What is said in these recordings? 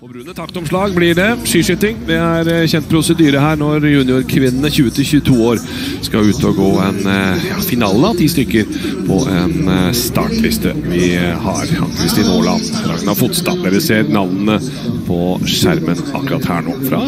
På brune taktomslag blir det skiskyting. Det er eh, kjent prosedyre her når juniorkvinnene 20-22 år skal ut og gå en eh, ja, finale av ti stykker på en eh, startliste. Vi har Ann-Kristin Aaland, Ragna Fotstad. Dere ser navnene på skjermen akkurat her nå fra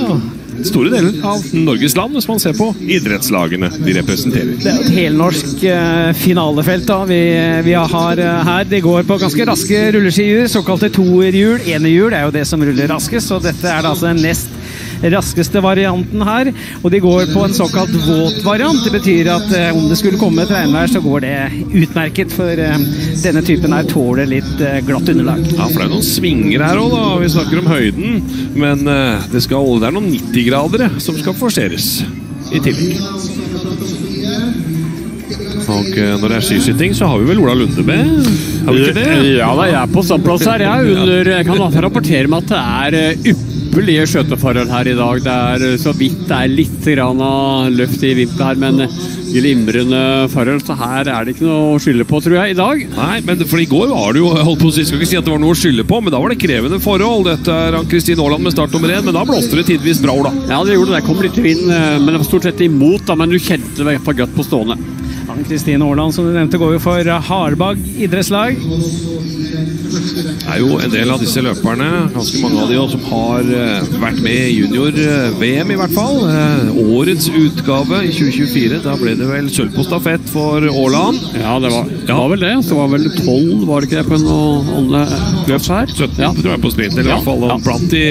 store deler av Norges land, hvis man ser på idrettslagene de representerer. Det er et helnorsk eh, finalefelt da. vi, vi har eh, her. Det går på ganske raske rulleskihjul, såkalte toerhjul. Enehjul er jo det som ruller raskest, så dette er da altså nest raskeste varianten her. Og de går på en såkalt våt variant. Det betyr at eh, om det skulle komme et regnvær, så går det utmerket. For eh, denne typen her tåler litt eh, glatt underlag. Ja, for det er noen svinger her òg, da. Vi snakker om høyden. Men eh, det, skal, det er noen 90-gradere som skal forseres i tillegg. Og når det er skiskyting, så har vi vel Ola Lunde med? Har vi ikke det? Ja da, jeg er på standplass her. Jeg, under, kan rapportere med at det er eh, ypperlige skjøteforhold her i dag. Det er eh, så vidt det er litt grann av løft i vinter, her, men glimrende forhold. Så her er det ikke noe å skylde på, tror jeg, i dag. Nei, men for i går var det jo holdt på å si, skal ikke si at det var noe å skylde på, men da var det krevende forhold. Dette er Ann-Kristin Aaland med start nummer én, men da blåste det tidvis bra, Ola. Ja, det gjorde det. Det kom litt vind, eh, men det var stort sett imot, da. Men du kjente det i hvert fall godt på stående. Ann-Kristin Aaland, som du nevnte, går jo for Harbag idrettslag. Det er jo en del av disse løperne, ganske mange av de også, som har eh, vært med i junior-VM i hvert fall. Eh, årets utgave i 2024, da ble det vel sølv på stafett for Aaland. Ja, det var, det var vel det. Så var vel tolv, var det ikke det, på noen andre løp her? 17 Ja. tror jeg på sprint, eller i hvert fall ja. blant de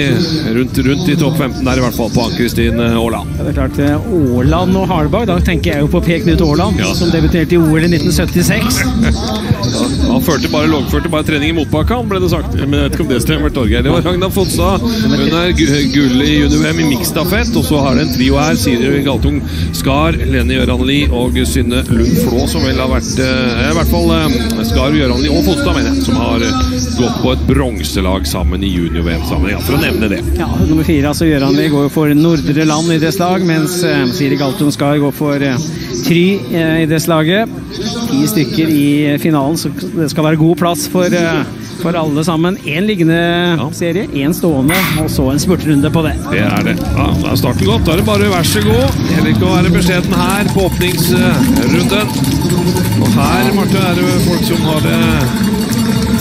rundt, rundt i topp 15 der, i hvert fall på Ann-Kristin Aaland. Ja, det er klart, eh, Aaland og Harbag, da tenker jeg jo på Per Knut Aaland, Ja. som debuterte i OL i 1976. Han førte bare, loggførte bare trening i motbakka, ble det sagt. Men jeg vet ikke om det stemmer, Torgeir. Det var Ragna Fotstad. Hun er gull i junior-VM i miksstafett. Og så har det en trio her. Siri Galtung Skar, Lene Gjøranli og Synne Lund Flå, som vel har vært eh, I hvert fall eh, Skar, Gjøranli og Fotstad, mener jeg, som har eh, gått på et bronselag sammen i junior-VM sammen. Ja, for å nevne det. Ja, nummer fire, altså Gjøranli, går jo for Nordre Land i det slag, mens eh, Siri Galtung Skar går for eh, Try det slaget. Ti stykker i finalen, så det skal være god plass for, eh, for alle sammen. Én liggende serie, én stående, og så en spurtrunde på det. Det er det. Ja, Da er starten godt. Da er det bare vær så god. Det gjelder ikke å være beskjeden her på åpningsrunden. Og her, Marte, er det folk som har det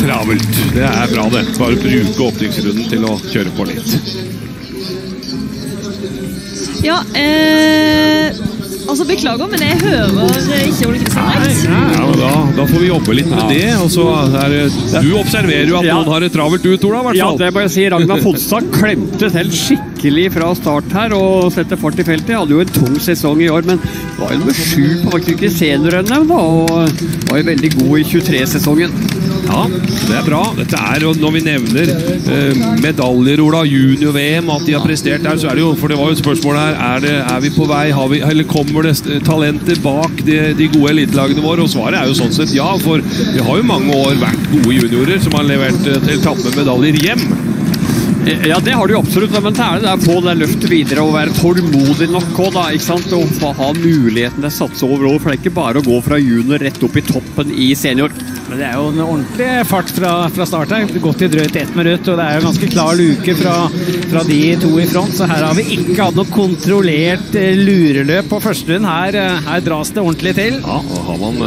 travelt. Det er bra, det. Bare bruke åpningsrunden til å kjøre på litt. Ja, eh, altså beklager, men jeg hører ikke Ole Kristian Reitz. Ja, men da, da får vi jobbe litt med det. Og så er det, du observerer jo at Ja. noen har det travelt ut, Ola. Ja, fall. det må jeg si. Ragnar Fonstad klemte til skikkelig fra start her og sette fart i feltet. Hadde jo en tung sesong i år, men var jo nummer sju på faktisk seniorrennet og var jo veldig god i 23-sesongen. Ja, det er bra. Dette er, jo, Når vi nevner eh, medaljer, Ola, junior-VM, at de har prestert der, så er det jo For det var jo et spørsmål her. Er, det, er vi på vei? Vi, eller kommer det talenter bak de, de gode elitelagene våre? Og svaret er jo sånn sett ja. For vi har jo mange år vært gode juniorer som har levert til tatt med medaljer hjem. Ja, det har du absolutt, men det er det der å få det løftet videre og være tålmodig nok også, da, ikke sant? Og ha muligheten til å satse over år, for det er ikke bare å gå fra junior rett opp i toppen i senior. Men det er jo en ordentlig fart fra, fra start her. Gått i drøyt ett minutt, og det er jo ganske klar luke fra, fra de to i front. Så her har vi ikke hatt noe kontrollert eh, lureløp på første rund. Her, eh, her dras det ordentlig til. Ja, og Har man,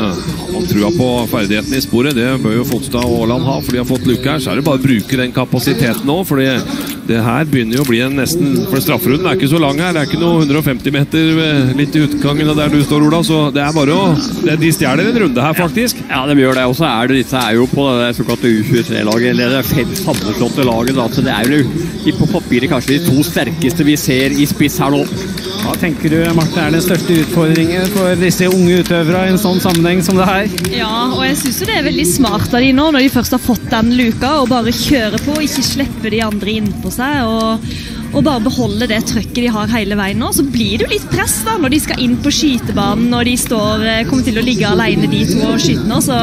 man trua på ferdighetene i sporet, det bør jo Fotstad og Aaland ha, for de har fått luke her, så er det bare å bruke den kapasiteten nå. For det her begynner jo å bli en nesten For strafferunden er ikke så lang her. Det er ikke noe 150 meter eh, litt i utgangen av der du står, Ola. Så det er bare å det, De stjeler en runde her, faktisk. Ja, de gjør det. Og så er det disse er jo på det såkalte U23-laget, eller det fem sammenslåtte laget. Da. Så det er jo på papiret kanskje de to sterkeste vi ser i spiss her nå. Hva tenker du, Marte, er den største utfordringen for disse unge utøvere i en sånn sammenheng som det her? Ja, og jeg syns det er veldig smart av de nå, når de først har fått den luka, å bare kjøre på, ikke slippe de andre innpå seg. og og bare beholde det trøkket de har hele veien nå. Så blir det jo litt press da, når de skal inn på skytebanen og de står, eh, kommer til å ligge alene de to og skyte nå. Så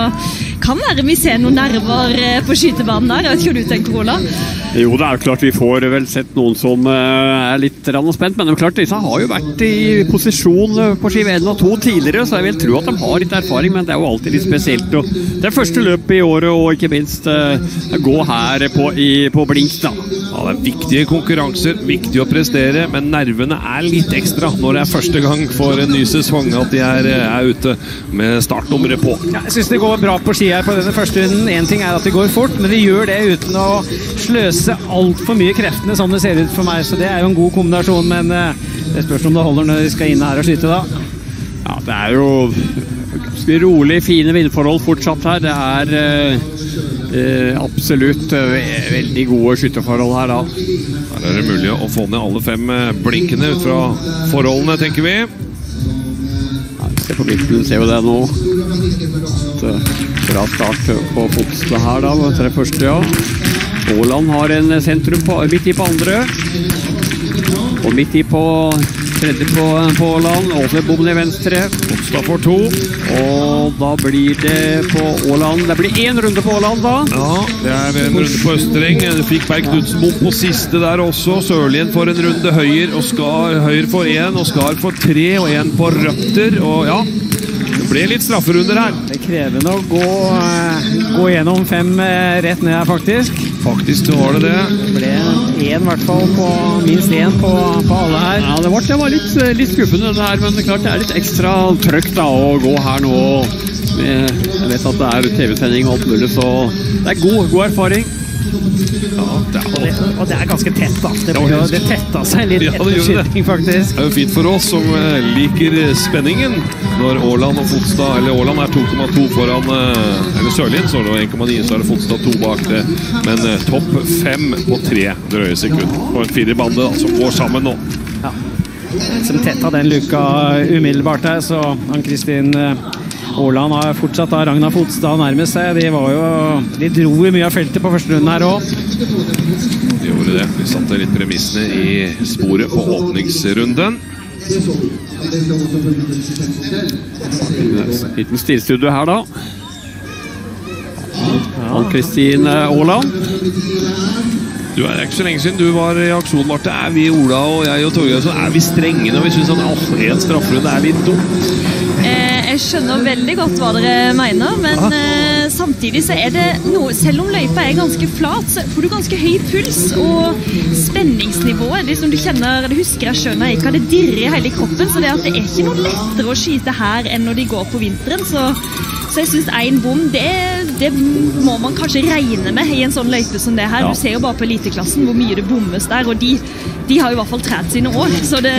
kan være vi ser noen nerver eh, på skytebanen der. Jeg vet ikke hva du tenker, Ola? Jo, det er jo klart vi får vel sett noen som eh, er litt spent, men det er klart disse har jo vært i posisjon eh, på ski 1 og 2 tidligere, så jeg vil tro at de har litt erfaring, men det er jo alltid litt spesielt. Og det er første løpet i året, og ikke minst eh, gå her på, i, på blink, da. Ja, Det er viktige konkurranser, viktig å prestere, men nervene er litt ekstra når det er første gang for en ny sesong at de er, er ute med startnummeret på. Ja, jeg syns det går bra på ski her på denne første runden. Én ting er at det går fort, men de gjør det uten å sløse altfor mye kreftene, sånn det ser ut for meg. Så det er jo en god kombinasjon, men eh, det spørs om det holder når de skal inn her og skyte, da. Ja, det er jo ganske rolig, fine vindforhold fortsatt her. Det er eh, eh, absolutt eh, veldig gode skytterforhold her, da. Her er det mulig å få ned alle fem blinkene ut fra forholdene, tenker vi. Ja, Se på blinken, ser jo det nå. Et, Bra start på Fotstad her, da. Det er første, ja. Aaland har en sentrum på, midt i på andre. Og midt i på tredje på, på Aaland. Åsle i venstre. Oppstad får to. Og da blir det på Åland Det blir én runde på Åland, da. Ja, det er en runde på Østereng. Fikk Berg Knutsen bom på siste der også. Sørlien får en runde høyre, og Skar høyre får én, og Skar får tre, og én på røtter. Og ja, det ble litt strafferunder her. Det er krevende å gå, eh, gå gjennom fem eh, rett ned her, faktisk. Faktisk så var det det. Det ble én, i hvert fall, på minst én på, på alle her. Ja, det var, det var litt, litt skuffende, det her, men det er klart det er litt ekstra trøkk da, å gå her nå. Jeg vet at det er TV-sending og alt mulig, så det er god, god erfaring. Ja, det er, Og det, og det er ganske tett, da. Det, ble, jo- det tetta seg litt Ja, etter skyting, faktisk. det er jo fint for oss som eh, liker spenningen. Når Aaland og Fotstad Eller Aaland er 2,2 foran eh, Eller Sørlien, så er det 1,9, så er det Fotstad 2 bak det. Men eh, topp fem på tre drøye sekunder. Og en firerbande som går sammen nå. Som tetta den luka umiddelbart der, så Ann-Kristin eh, Aaland har fortsatt da Ragna Fotstad nærmest seg. De var jo De dro jo mye av feltet på første runde her òg. De gjorde det. Vi satte litt premissene i sporet på åpningsrunden. Liten stilstudio her, da. Ann-Kristin Aaland. Du er ikke så lenge siden du var i aksjon, Marte. Er vi Ola og jeg og Torgeir så er vi strenge når vi syns at åh, en strafferunde er litt dumt? Jeg skjønner veldig godt hva dere mener, men eh, samtidig så er det noe Selv om løypa er ganske flat, så får du ganske høy puls. Og spenningsnivået liksom du kjenner, det husker jeg skjønner ikke, det dirrer i hele kroppen. Så det, at det er ikke noe lettere å skyte her enn når de går på vinteren. Så, så jeg syns én bom, det, det må man kanskje regne med i en sånn løype som det her. Ja. Du ser jo bare på eliteklassen hvor mye det bommes der, og de, de har jo i hvert fall trent sine år. Så det,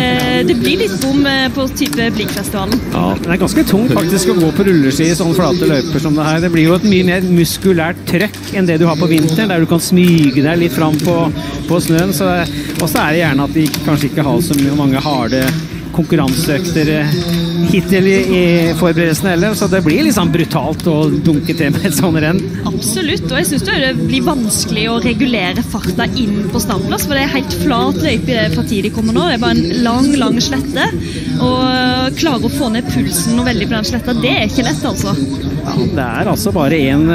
det blir litt bom eh, på type Blikkfestivalen. Ja, det er ganske tungt faktisk å gå på rulleski i sånne flate løyper som det her. Det blir jo et mye mer muskulært trøkk enn det du har på vinteren, der du kan smyge deg litt fram på, på snøen. Så, og så er det gjerne at de kanskje ikke har så mange harde konkurranseøkter eh, hittil i, i forberedelsene heller, så det blir litt sånn brutalt å dunke til med et sånt renn. Absolutt, og jeg syns det blir vanskelig å regulere farta inn på standplass. For det er helt flat løype i det partiet de kommer nå. Det er bare en lang, lang slette. Og klare å få ned pulsen noe veldig på den sletta, det er ikke lett, altså. Ja, det er altså bare én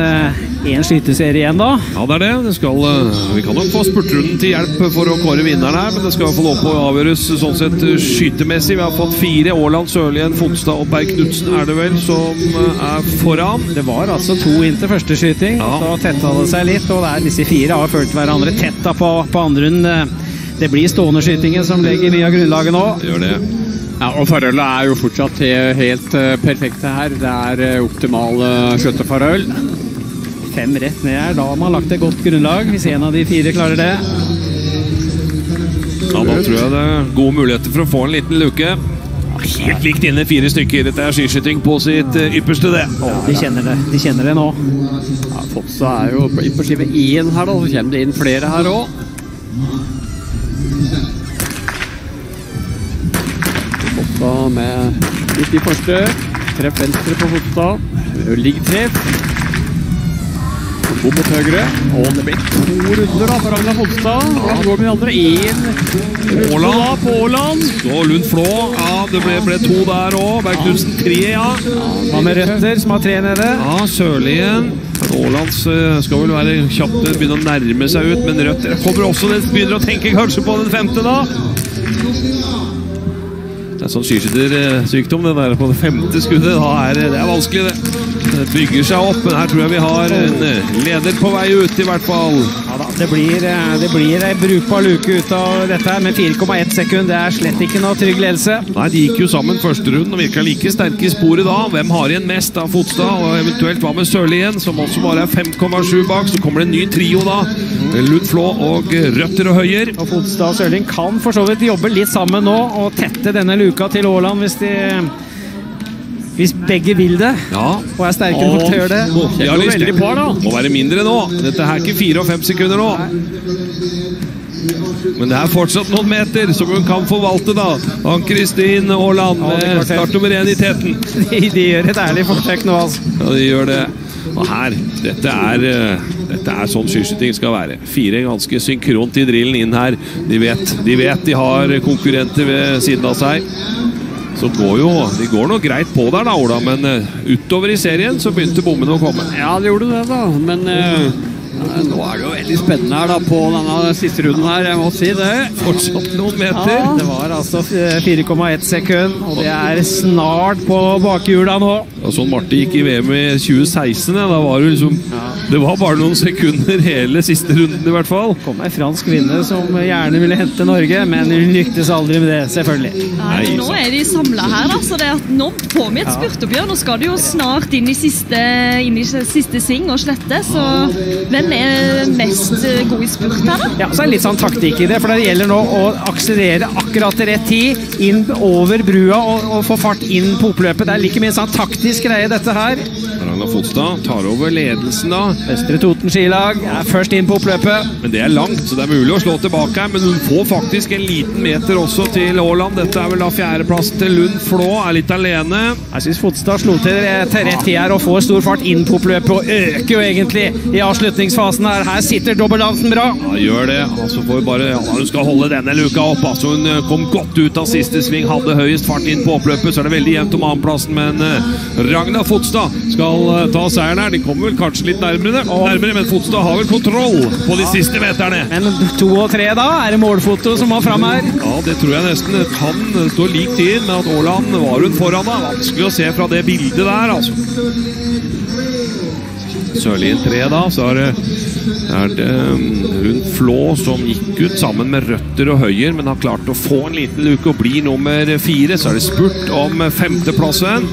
én skyteserie igjen, da. Ja, det er det. det skal, eh, vi kan nok få spurtrunden til hjelp for å kåre vinneren her, men det skal få lov på å avgjøres sånn sett eh, skytemessig. Vi har fått fire. Aaland, Sørlien, Fonstad og Berg Knutsen er det vel som eh, er foran. Det var altså to inn til første skyting, Ja. så tetta det seg litt. Og der er disse fire har følt hverandre tett på, på andre runden. Det blir stående skytingen som legger mye av grunnlaget nå. Det gjør det. Ja, og Forholdene er jo fortsatt helt eh, perfekte her. Det er optimal optimale skjøteforhold. Fem rett ned her, da har man lagt et godt grunnlag, hvis en av de fire klarer det. Ja, Da tror jeg det er gode muligheter for å få en liten luke. Helt likt inne fire stykker. Dette er skiskyting på sitt eh, ypperste, det. De kjenner det, de kjenner det nå. Ja, Fotsa er jo på skive én her, da. Så kommer det inn flere her òg. Fotsa med litt i første. Treff venstre på Fotsa. Ligg-treff. Bom mot høyre. Og det blir to runder da for Ragnar. Og så går de andre én runde da på Aaland. Så Lund Flå. Ja, det ble, ble to der òg. Berg Knutsen tre, ja. Hva med Røtter, som har tre nede? Ja, Sørlien. Aalands eh, skal vel være kjapt begynne å nærme seg ut, men Røtter kommer også den begynner å tenke kanskje på den femte, da. Det er sånn skiskyttersykdom, det der på det femte skuddet. Da er det, det er vanskelig, det. Det bygger seg opp, men her tror jeg vi har en eh, leder på vei ut, i hvert fall. Ja da, Det blir, eh, det blir ei brukbar luke ut av dette her med 4,1 sekund. Det er slett ikke noe trygg ledelse. Nei, De gikk jo sammen første runden og virka like sterke i sporet da. Hvem har igjen mest av Fotstad? Og eventuelt hva med Sørli igjen, som også bare er 5,7 bak. Så kommer det en ny trio da. Lund Flå og Røtter og Høyer. Og Fotstad og Sørling kan for så vidt jobbe litt sammen nå og tette denne luka til Aaland hvis de hvis begge vil det Ja, og er sterke nok til å gjøre det. de har lyst til på, da. Må være mindre nå. Dette er ikke fire og fem sekunder nå. Men det er fortsatt noen meter som hun kan forvalte, da. Ann-Kristin Aaland med start nummer én i teten. De, de gjør et ærlig forsøk nå, altså. Ja, de gjør det. Og her, dette er, eh, dette er sånn skiskyting skal være. Fire ganske synkront i drillen inn her. De vet de, vet de har konkurrenter ved siden av seg. Så går jo, de går nok greit på der, da, Ola, men eh, utover i serien så begynte bommene å komme. Ja, det gjorde det, da. Men eh, nå er det jo veldig spennende her da på denne siste runden her. Jeg må si det. Fortsatt noen meter. Det var altså 4,1 sekund, og det er snart på bakhjula nå. Ja, sånn Marte gikk i VM i 2016, ja, da var det liksom Det var bare noen sekunder hele siste runden, i hvert fall. kom ei fransk kvinne som gjerne ville hente Norge, men hun lyktes aldri med det, selvfølgelig. Nei, nå er de samla her, da, så det at nå får vi et spurtoppgjør. Nå skal du jo snart inn i siste, inn i siste sving og slette, så hvem er mest eh, god i spurt her, da? Ja, så er det litt sånn taktikk i det, for det gjelder nå å akselerere akkurat til rett tid, inn over brua og, og få fart inn på oppløpet. Det er like mye sånn taktisk greie, dette her. Ragnar Fotstad tar over ledelsen da. Østre Toten skilag er først inn på oppløpet. Men det er langt, så det er mulig å slå tilbake her. Men hun får faktisk en liten meter også til Aaland. Dette er vel da fjerdeplassen til Lund Flå. Er litt alene. Jeg syns Fotstad slo til, til rett tid her og får stor fart inn på oppløpet og øker jo egentlig i avslutningsfasen her. Her sitter dobbeltdansen bra. Ja, gjør det. Altså får vi bare, ja, Hun skal holde denne luka opp. altså Hun eh, kom godt ut av siste sving, hadde høyest fart inn på oppløpet. Så er det veldig jevnt om annenplassen, men eh, Ragna Fotstad skal eh, ta seieren her. De kommer vel kanskje litt nærmere, nærmere men Fotstad har vel kontroll på de siste meterne. Men to og tre da, er det målfoto som må fram her. Ja, det tror jeg nesten kan stå lik tid, men at Aaland var hun foran da. Vanskelig å se fra det bildet der, altså. Sørlien 3, da, så er det, er det hun Flå som gikk ut sammen med Røtter og Høyer, men har klart å få en liten luke og bli nummer fire. Så er det spurt om femteplassen.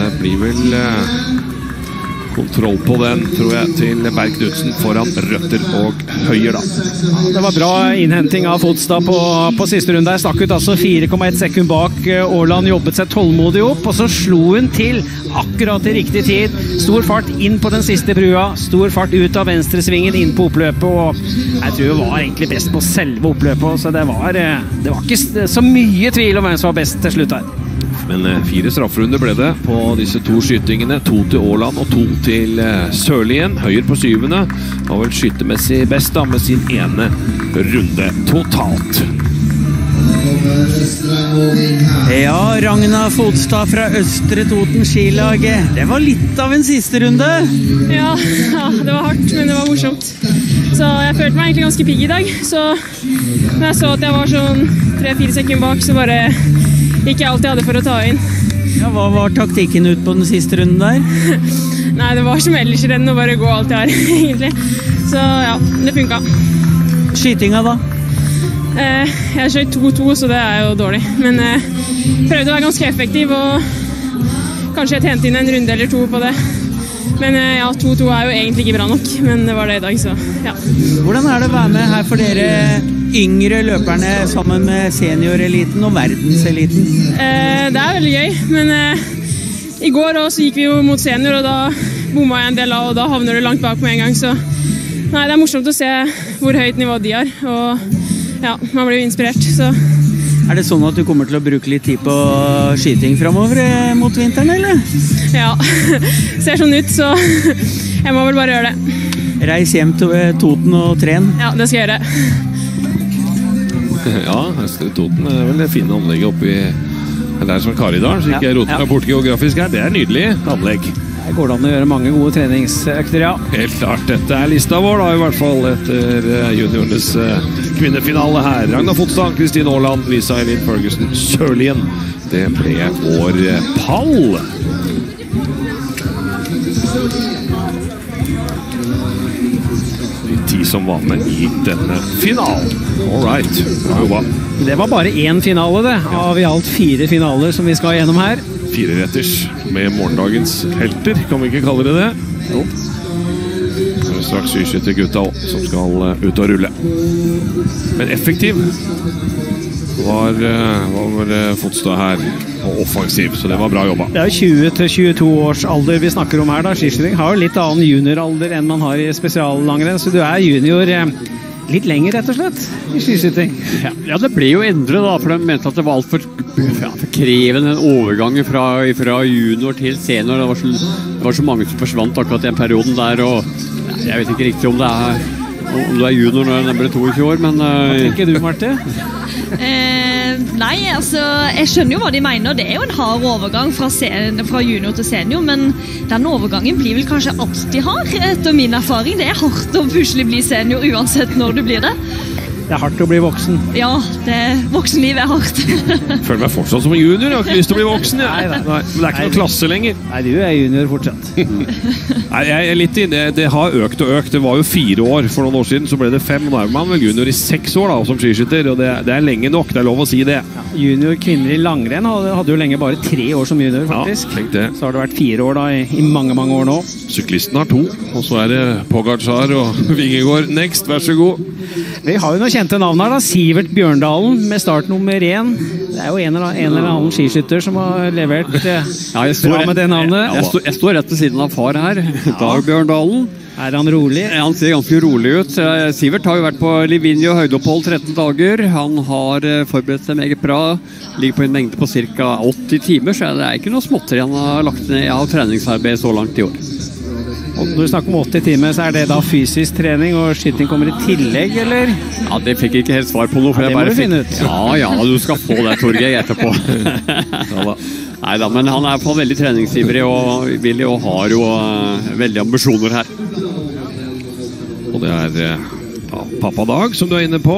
Det blir vel eh, kontroll på den, tror jeg, til Berg Knutsen foran Røtter og Høyer, da. Det var bra innhenting av Fotstad på, på siste runde. Jeg Stakk ut altså 4,1 sekund bak. Aaland jobbet seg tålmodig opp, og så slo hun til akkurat i riktig tid. Stor fart inn på den siste brua, stor fart ut av venstresvingen inn på oppløpet. og Jeg tror hun var egentlig best på selve oppløpet, så det var, eh, det var ikke så mye tvil om hvem som var best til slutt her. Men eh, fire strafferunder ble det på disse to skytingene. To til Aaland og to til eh, Sørlien. Høyre på syvende. Var vel skyttermessig best da, med sin ene runde totalt. Ja, Ragna Fotstad fra Østre Toten skilag. Det var litt av en siste runde. Ja, ja, det var hardt, men det var morsomt. Så jeg følte meg egentlig ganske pigg i dag. Så når jeg så at jeg var sånn tre-fire sekunder bak, så bare gikk jeg alt jeg hadde for å ta inn. Ja, Hva var taktikken ut på den siste runden der? Nei, det var som ellers i rennet å bare gå alt jeg har, egentlig. Så ja, det funka. Skytinga, da? Eh, jeg skjøt 2-2, så det er jo dårlig. Men eh, prøvde å være ganske effektiv og kanskje jeg tjente inn en runde eller to på det. Men eh, ja, 2-2 er jo egentlig ikke bra nok, men det var det i dag, så ja. Hvordan er det å være med her for dere yngre løperne sammen med senioreliten og verdenseliten? Eh, det er veldig gøy, men eh, i går også, gikk vi jo mot senior, og da bomma jeg en del av, og da havner du langt bak med en gang. Så nei, det er morsomt å se hvor høyt nivå de har, og ja, man blir jo inspirert. Så Er det sånn at du kommer til å bruke litt tid på skyting framover eh, mot vinteren, eller? ja, ser sånn ut, så jeg må vel bare gjøre det. Reis hjem til Toten og tren. Ja, det skal jeg gjøre. Ja, Toten er vel det fine anlegget oppi Det er som Karidalen, så ikke jeg roter ja. meg bort geografisk her. Det er nydelig anlegg. Her går det an å gjøre mange gode treningsøkter, ja. Helt klart. Dette er lista vår, da, i hvert fall etter eh, juniorenes eh, kvinnefinale her. Ragna Fotstad, Kristin Aaland, Lisa Eileen Ferguson, Sørlien. Det ble vår eh, pall. De som var med i denne finalen. All right. Bra. Det var bare én finale, det, av i alt fire finaler som vi skal gjennom her. Fireretters med morgendagens helter, kan vi ikke kalle det det? Jo. Så er straks skiskyttergutta òg, som skal eh, ut og rulle. Men effektiv var, eh, var Fotstad her, og offensiv, så det var bra jobba. Det er jo 20-22 års alder vi snakker om her. da. Skiskyting har jo litt annen junioralder enn man har i spesiallangrenn, så du er junior eh, litt lenger, rett og slett, i skiskyting. Ja, ja, det ble jo endret, da, for de mente at det var altfor ja, for krevende den overgangen fra, fra junior til senior. Det var, så, det var så mange som forsvant akkurat i den perioden der. og Jeg vet ikke riktig om det er om du er junior når du ble 22 år, men Hva eh, tenker du, Marte? Eh, nei, altså Jeg skjønner jo hva de mener. Det er jo en hard overgang fra, sen, fra junior til senior, men den overgangen blir vel kanskje alltid hard, etter min erfaring. Det er hardt å plutselig bli senior uansett når du blir det. Det er hardt å bli voksen. Ja, det, voksenlivet er hardt. Føler meg fortsatt som en junior. Jeg har ikke lyst til å bli voksen. Ja. Nei, nei. Nei, men det er ikke noe klasse lenger. Nei, du er junior fortsatt. Nei, jeg er litt inne. Det har økt og økt. Det var jo fire år for noen år siden, så ble det fem. Nå er man vel junior i seks år da, som skiskytter, og det, det er lenge nok. Det er lov å si det. Junior kvinner i langrenn hadde, hadde jo lenge bare tre år som junior, faktisk. Ja, det. Så har det vært fire år da, i, i mange, mange år nå. Syklisten har to, og så er det Pogacar og Vingegård next. Vær så god. Vi har jo noen kjente navn her. da. Sivert Bjørndalen med start nummer én. Det er jo en eller, en eller annen skiskytter som har levert eh, ja, jeg, står, bra med det navnet. jeg, står, jeg står rett ved siden av far her. Dag Bjørndalen. Er han rolig? Han ser ganske rolig ut. Eh, Sivert har jo vært på Livigno høydeopphold 13 dager. Han har eh, forberedt seg meget bra. Ligger på en mengde på ca. 80 timer, så det er ikke noe småtteri han har lagt ned av treningsarbeid så langt i år. Når du snakker om 80 timer, så er det da fysisk trening, og skyting kommer i tillegg, eller? Ja, Det fikk jeg ikke helt svar på noe. For Ja, det jeg må bare du fikk... finne ut. Ja, ja, du skal få det, Torgeir, etterpå. Nei da, men han er på veldig treningsivrig og vil og har jo eh, veldig ambisjoner her. Og det er eh, ja, pappa Dag, som du er inne på.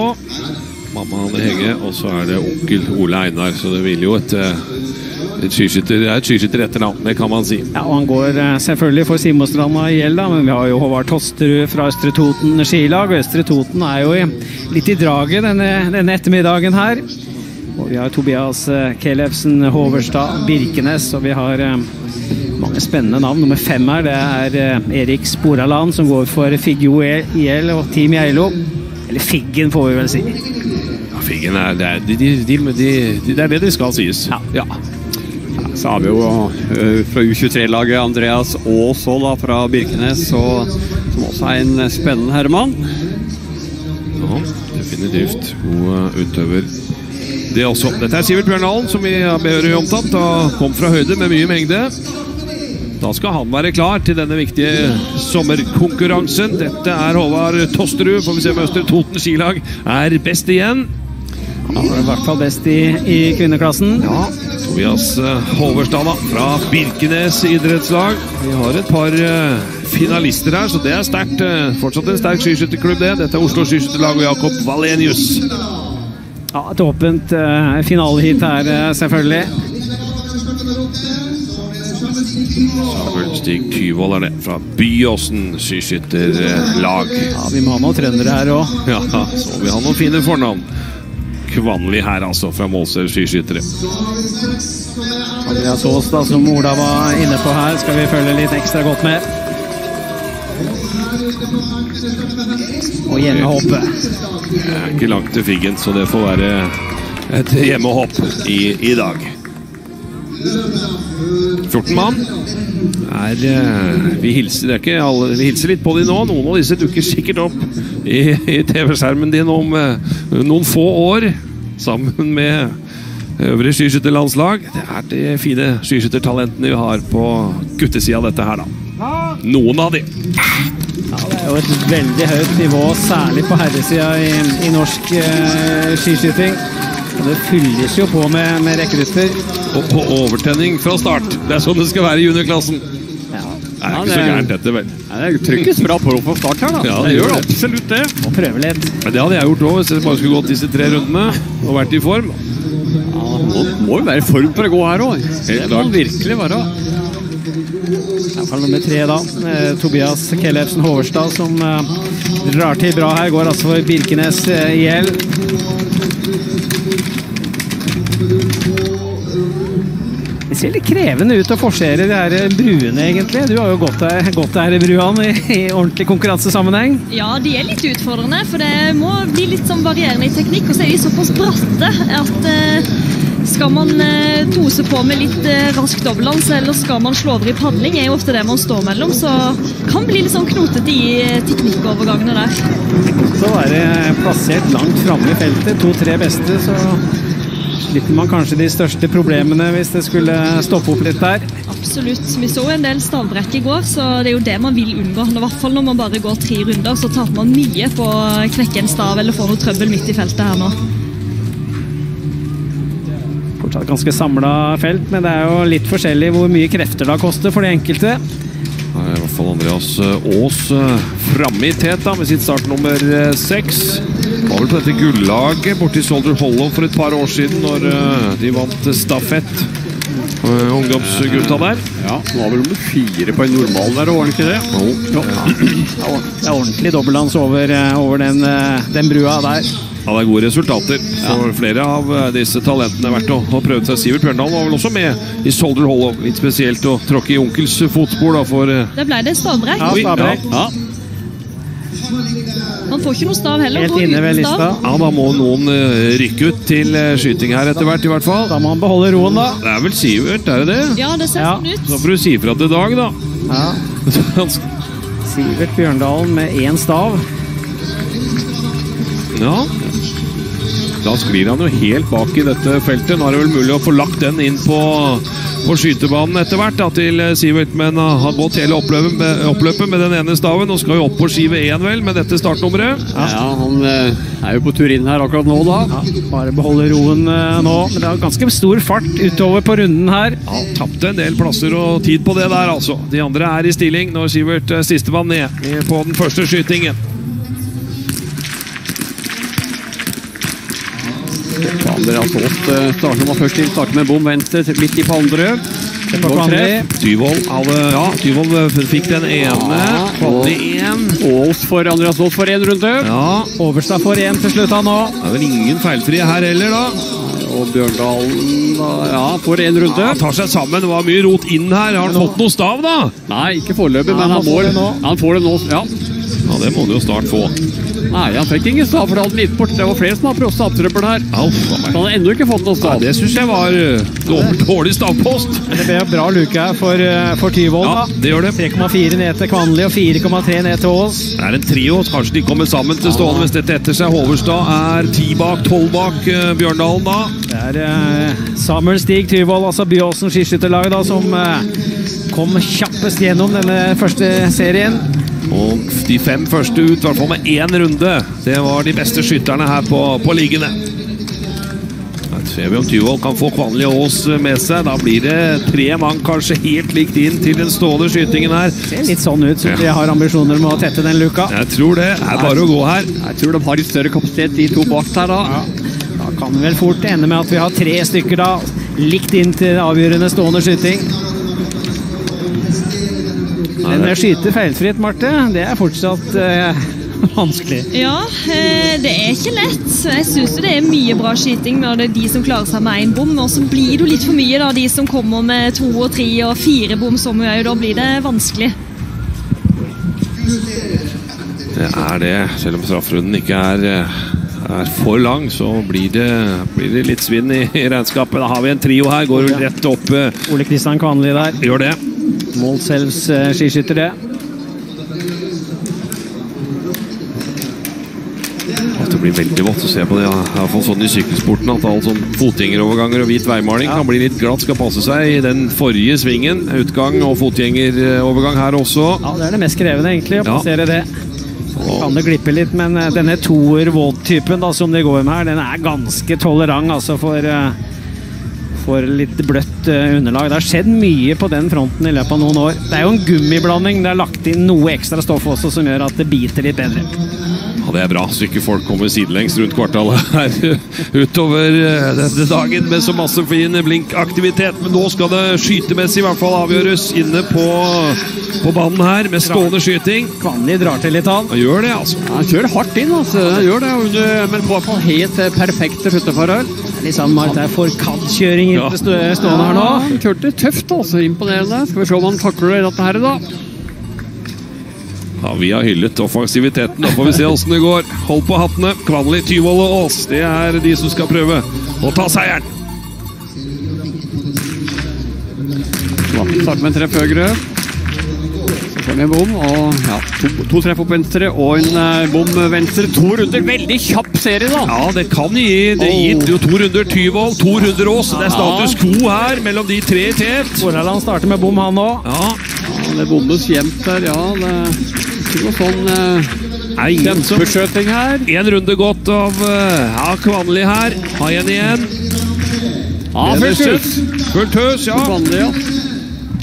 Mamma Anne Hege, og så er det onkel Ole Einar. Så det vil jo et, eh, et skiskytter, det er et skiskytter etternavn, det kan man si. Ja, og Han går eh, selvfølgelig for Simostranda i gjeld, men vi har jo Håvard Tosterud fra Østre Toten skilag. Og Østre Toten er jo litt i draget denne, denne ettermiddagen her. Og vi har Tobias eh, Kelefsen, Hoverstad, Birkenes, og vi har mange spennende navn. Nummer fem her det er Erik Sporaland, som går for Figgjo IL og Team Geilo. Eller Figgen, får vi vel si. Ja, Figgen er det, er, de, de, de, de, det er det de skal sies. Ja. Så har vi jo eh, fra U23-laget Andreas Aas også, da, fra Birkenes, og, som også er en spennende herremann. Ja, definitivt. God eh, utøver. Det også. Dette er Sivert Bjørndalen, som vi har behørig omtalt. Og kom fra høyde med mye mengde. Da skal han være klar til denne viktige sommerkonkurransen. Dette er Håvard Tosterud. Får vi se om Østre Toten skilag er best igjen. Han er i hvert fall best i, i kvinneklassen. Ja, Tobias eh, Hoverstad da, fra Birkenes idrettslag. Vi har et par eh, finalister her, så det er sterkt. eh, Fortsatt en sterk skiskytterklubb, det. Dette er Oslo skiskytterlag og Jakob Valenius. Ja, Et åpent uh, finaleheat her, eh, selvfølgelig. Stig Tyvold er det, fra Byåsen skiskytterlag. Ja, Vi må ha noen trøndere her òg. Ja, så vi har noen fine fornavn. Kvanli her, altså, fra Målselv skiskyttere. Andreas Aas, da, som Ola var inne på her, skal vi følge litt ekstra godt med. Og hjemmehoppet. Det er ikke langt til Figgen, så det får være et hjemmehopp i, i dag. 14 mann. Er, vi, hilser, er alle, vi hilser litt på de nå. Noen av disse dukker sikkert opp i, i TV-skjermen din om eh, noen få år. Sammen med øvrige skiskytterlandslag. Det er de fine skiskyttertalentene vi har på guttesida av dette her, da. Noen av de. Ja, det er jo et veldig høyt nivå, særlig på herresida i, i norsk eh, skiskyting. Det fylles jo på med, med rekrutter. Og på overtenning fra start. Det er sånn det skal være i juniorklassen. Ja, Det er Ja, ikke så gærent, dette, vel. Ja, det trykkes bra på på start her, da. Ja, det det gjør det. absolutt det. må prøve litt. Men det hadde jeg gjort òg, hvis jeg bare skulle gått disse tre rundene og vært i form. Ja, må, må jo være i form for å gå her òg. Det må virkelig man virkelig være. Iallfall nummer tre, da. Eh, Tobias Kellefsen Hoverstad som eh, drar til bra her. Går altså for Birkenes eh, IL. Det ser litt krevende ut å forsere de her bruene, egentlig. Du har jo gått der, gått der bruene i, i ordentlig konkurransesammenheng. Ja, de er litt utfordrende, for det må bli litt sånn varierende i teknikk. Og så er de såpass bratte at eh, skal man eh, tose på med litt eh, rask dobbeltdans, eller skal man slå over i padling, er jo ofte det man står mellom. Så kan bli litt sånn knotete i eh, teknikkovergangene der. Så være plassert langt framme i feltet. To-tre beste, så slipper man kanskje de største problemene hvis det skulle stoppe opp litt der. Absolutt. Vi så en del stavbrekk i går, så det er jo det man vil unngå. I hvert fall når man bare går tre runder, så taper man mye på å knekke en stav eller få noe trøbbel midt i feltet her nå. Fortsatt ganske samla felt, men det er jo litt forskjellig hvor mye krefter det har kostet for de enkelte. Her er i hvert fall Andreas eh, Aas eh, framme i tet med sitt startnummer eh, seks. Var vel på dette gullaget borte i Soldier Hollow for et par år siden, når eh, de vant stafett. Eh, Ungdomsgutta der. Ja, Han var vel nummer fire på en normal der, var han ikke det? Det er ordentlig dobbeltdans over, eh, over den, den brua der. Ja, det er gode resultater for flere av disse talentene. Vært å, å prøve seg. Sivert Bjørndalen var vel også med i Soldier Hollow. Litt spesielt å tråkke i onkels fotspor da, for Da ble det stålbrekk. Ja. Ja, Man får ikke noe stav heller. Helt inne ved lista. Ja, da må noen eh, rykke ut til eh, skyting her etter hvert, i hvert fall. Da må han beholde roen, da. Det er vel Sivert, er det det? Ja, det ser Ja. sånn ut. Da får du si ifra til Dag, da. Ja. Sivert Bjørndalen med én stav. Ja. Da sklir han jo helt bak i dette feltet. Nå er det vel mulig å få lagt den inn på, på skytebanen etter hvert da, til eh, Sivert. Men har gått hele oppløpet med, oppløpet med den ene staven og skal jo opp på skive én, vel, med dette startnummeret. ja han eh, er jo på tur inn her akkurat nå, da. Ja, bare beholde roen eh, nå. Men det er ganske stor fart utover på runden her. Ja, Tapte en del plasser og tid på det der, altså. De andre er i stilling når Sivert sistemann ned på den første skytingen. Andreas Aas eh, starter med først starter med bom venstre, midt i treff. Tyvold hadde, ja, Tyvold eh, fikk den ene. Ja, én. Aas for Andreas Aas for én runde. Ja, Overstad får én til slutt, han nå. det er vel ingen feilfrie her heller, da. Og Bjørndalen ja, for én runde. Ja, tar seg sammen. Det var mye rot inn her. Har han fått noe stav, da? Nei, ikke foreløpig, men han han, får det nå. han får det nå. Ja. Ja, Det må han jo snart få. Nei, han fikk ingen stav, for det hadde lite bort. Det var flere som har prøvd stavtrøbbel her. Meg. Han hadde ennå ikke fått noe stav. Nei, det syns jeg var eh, dårlig, dårlig stavpost. Det ble bra luke her for, eh, for Tyvold. Ja, det gjør det. 3,4 ned til Kvanli og 4,3 ned til Aas. Det er en trio. Kanskje de kommer sammen til stående hvis dette etter seg. Hoverstad er ti bak, tolv bak eh, Bjørndalen da. Det er eh, Samuel Stig Tyvold, altså Byåsen skiskytterlag, da, som eh, kom kjappest gjennom denne første serien. Og de fem første ut, i hvert fall med én runde. Det var de beste skytterne her på, på liggende. Da ser vi om Tyvold kan få Kvanli Aas med seg. Da blir det tre mann kanskje helt likt inn til den stående skytingen her. Ser litt sånn ut som de har ambisjoner om å tette den luka. Jeg tror det Det er bare å gå her. Jeg tror de har litt større kapasitet, de to bak der, da. Da kan det vel fort ende med at vi har tre stykker da, likt inn til avgjørende stående skyting. Men å skyte feilfritt, Marte, det er fortsatt eh, vanskelig. Ja, eh, det er ikke lett. Jeg syns det er mye bra skyting når det er de som klarer seg med én bom. Og så blir det jo litt for mye, da, de som kommer med to og tre og fire bom, som vi gjør. Da blir det vanskelig. Det er det. Selv om strafferunden ikke er, eh, er for lang, så blir det, blir det litt svinn i, i regnskapet. Da har vi en trio her. Går rett opp. eh, Ole Kristian Kvanli der. Gjør det. Målselvs skiskyttere. At det blir veldig vått å se på det. Ja. I hvert fall sånn i sykkelsporten at all sånn fotgjengeroverganger og hvit veimaling kan bli litt glatt. Skal passe seg i den forrige svingen. Utgang og fotgjengerovergang her også. Ja, Det er det mest krevende, egentlig, å Ja. passere det. Kan det glippe litt, men eh, denne toer-våt-typen som det går med her, den er ganske tolerant altså for, eh, for litt bløtt eh, underlag. Det har skjedd mye på den fronten i løpet av noen år. Det er jo en gummiblanding. Det er lagt inn noe ekstra stoff også som gjør at det biter litt bedre. Ja, Det er bra, så ikke folk kommer sidelengs rundt kvartalet her utover eh, denne dagen med så masse fin blinkaktivitet. Men nå skal det skytemessig i hvert fall avgjøres inne på, på banen her med stående skyting. Kvanli drar til litt, han. Han gjør det, altså. Han kjører hardt inn, altså. Han gjør det, men på hvert fall helt eh, perfekte flytteforhold. Litt sånn Marit er forkant-kjøring inn til stående her nå. Ja, Han kjørte tøft, altså. Imponerende. Skal vi se om han takler dette her, da. Ja, Vi har hyllet offensiviteten. Da får vi se åssen det går. Hold på hattene. Kvanli, Tyvold og Aas. Det er de som skal prøve å ta seieren. Starter med en treff høyre. Så får vi en bom, og ja, to, to treff opp venstre og en eh, bom venstre. To runder. Veldig kjapp serie, da. Ja, det kan gi Det gir jo to runder Tyvold, to runder Aas. Det er status quo her mellom de tre i tet. han starter med bom, han òg. Ja, Ja, det bommes jevnt der, ja. Det ikke noe sånn eh, ingen som kjempeskjøting her. En runde gått av uh, ja, Kvanli her. Ha igjen igjen. Ja, fullt hus, ja. Kvanli, ja.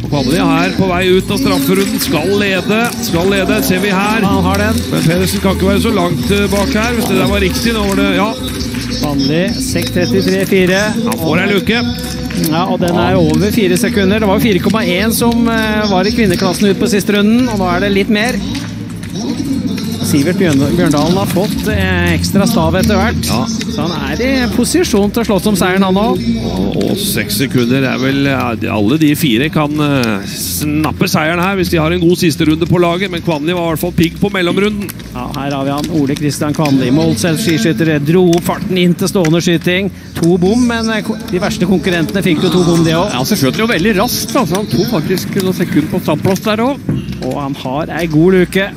Kvanli her på vei ut av strafferunden. Skal lede. Skal lede, ser vi her. Han har den. Men Pedersen kan ikke være så langt eh, bak her. Hvis det der var riktig, nå var det Ja, Kvanli 6.33,4. han får ei luke. Ja, og den er over fire sekunder. Det var 4,1 som eh, var i kvinneklassen ut på siste runden, og nå er det litt mer. Sivert Bjørndalen har fått eh, ekstra stav etter hvert, Ja. så han er i posisjon til å slåss om seieren, han òg. Og, seks sekunder er vel Alle de fire kan eh, snappe seieren her hvis de har en god siste runde på laget, men Kvanli var i hvert fall pigg på mellomrunden. Ja, her har vi han Ole Kristian Kvanli, Målselv skiskytter, dro opp farten inn til stående skyting. To bom, men eh, de verste konkurrentene fikk jo to bom, de òg. Ja, så skjøt jo veldig raskt. Altså. Han tok faktisk noen sekunder på standplass der òg. Og han har ei god luke.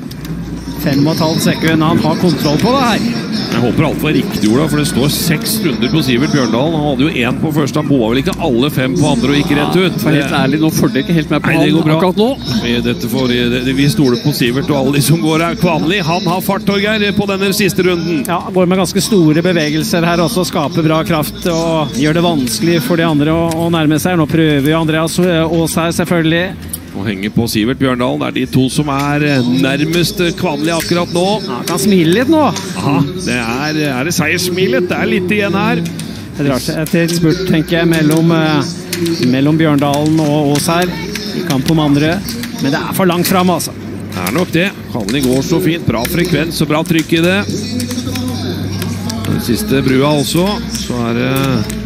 Fem og et halvt sekund. Han har kontroll på det her. Jeg håper alt var riktig, Ola, for det står seks runder på Sivert Bjørndalen. Han hadde jo én på første, han bomma vel ikke alle fem på andre og gikk rett ut. For helt ærlig, nå følger jeg ikke helt med på Nei, det går bra. akkurat nå. Får, vi stoler på Sivert og alle de som går her. Kvanli han har fart, Torgeir, på denne siste runden. Ja, Går med ganske store bevegelser her også, skaper bra kraft og gjør det vanskelig for de andre å, å nærme seg. Nå prøver jo Andreas Aas her, selvfølgelig. Og henger på Sivert Bjørndalen. Det er de to som er eh, nærmest Kvanli akkurat nå. Ja, kan smile litt nå. Aha, det er, er det seierssmilet. Det er litt igjen her. Det drar seg til spurt, tenker jeg, mellom, eh, mellom Bjørndalen og Aas her. I kamp om andre. Men det er for langt fram, altså. Det er nok det. Kvanli går så fint. Bra frekvens og bra trykk i det. Den siste brua også. Så er det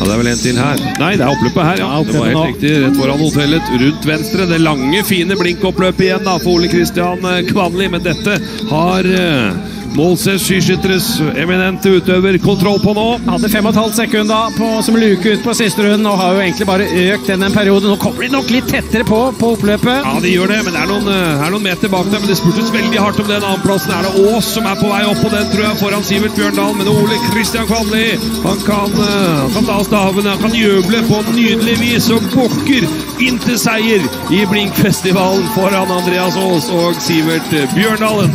Ja, det er vel en til her. Nei, det er oppløpet her, ja. Det var helt riktig. Rett foran hotellet. Rundt venstre. Det lange, fine blinkoppløpet igjen da for Ole Kristian eh, Kvanli. Men dette har uh, Målses skiskytteres eminente utøver kontroll på nå. Hadde fem og et halvt sekund da på, som luke ut på siste runden og har jo egentlig bare økt den en periode. Nå kommer de nok litt tettere på på oppløpet. Ja, de gjør det, men det er noen, eh, er noen meter bak der. Men det spurtes veldig hardt om den annenplassen. Er det Aas som er på vei opp på den, tror jeg, foran Sivert Bjørndal. Men Ole Kristian Kvanli, han kan, eh, han kan ta stavene, han kan juble på nydelig vis og bukker inn til seier i Blinkfestivalen foran Andreas Aas og Sivert Bjørndalen.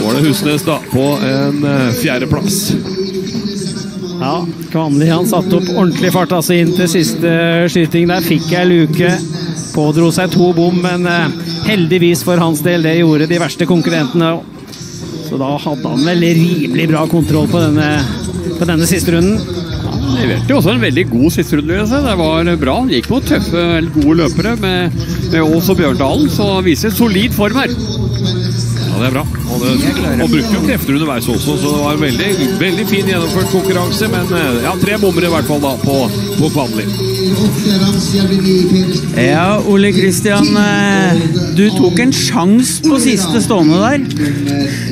Var det Husnes da, på en eh, fjerdeplass. Ja, Kvanli han satte opp ordentlig fart altså inn til siste skyting. Der fikk jeg luke. Pådro seg to bom, men eh, heldigvis for hans del, det gjorde de verste konkurrentene. Så da hadde han vel rimelig bra kontroll på denne, på denne siste runden. Han leverte jo også en veldig god siste runde. vil jeg si. Det var bra. Han gikk mot tøffe, gode løpere med, med Aas og Bjørndalen, så viser solid form her. Det er bra. Og, det, og brukte jo krefter underveis også, så det var en veldig, veldig fin gjennomført konkurranse. Men eh, ja, tre bommer i hvert fall da på, på Kvanli. Ja, Ole Kristian. eh, Du tok en sjanse på siste stående der.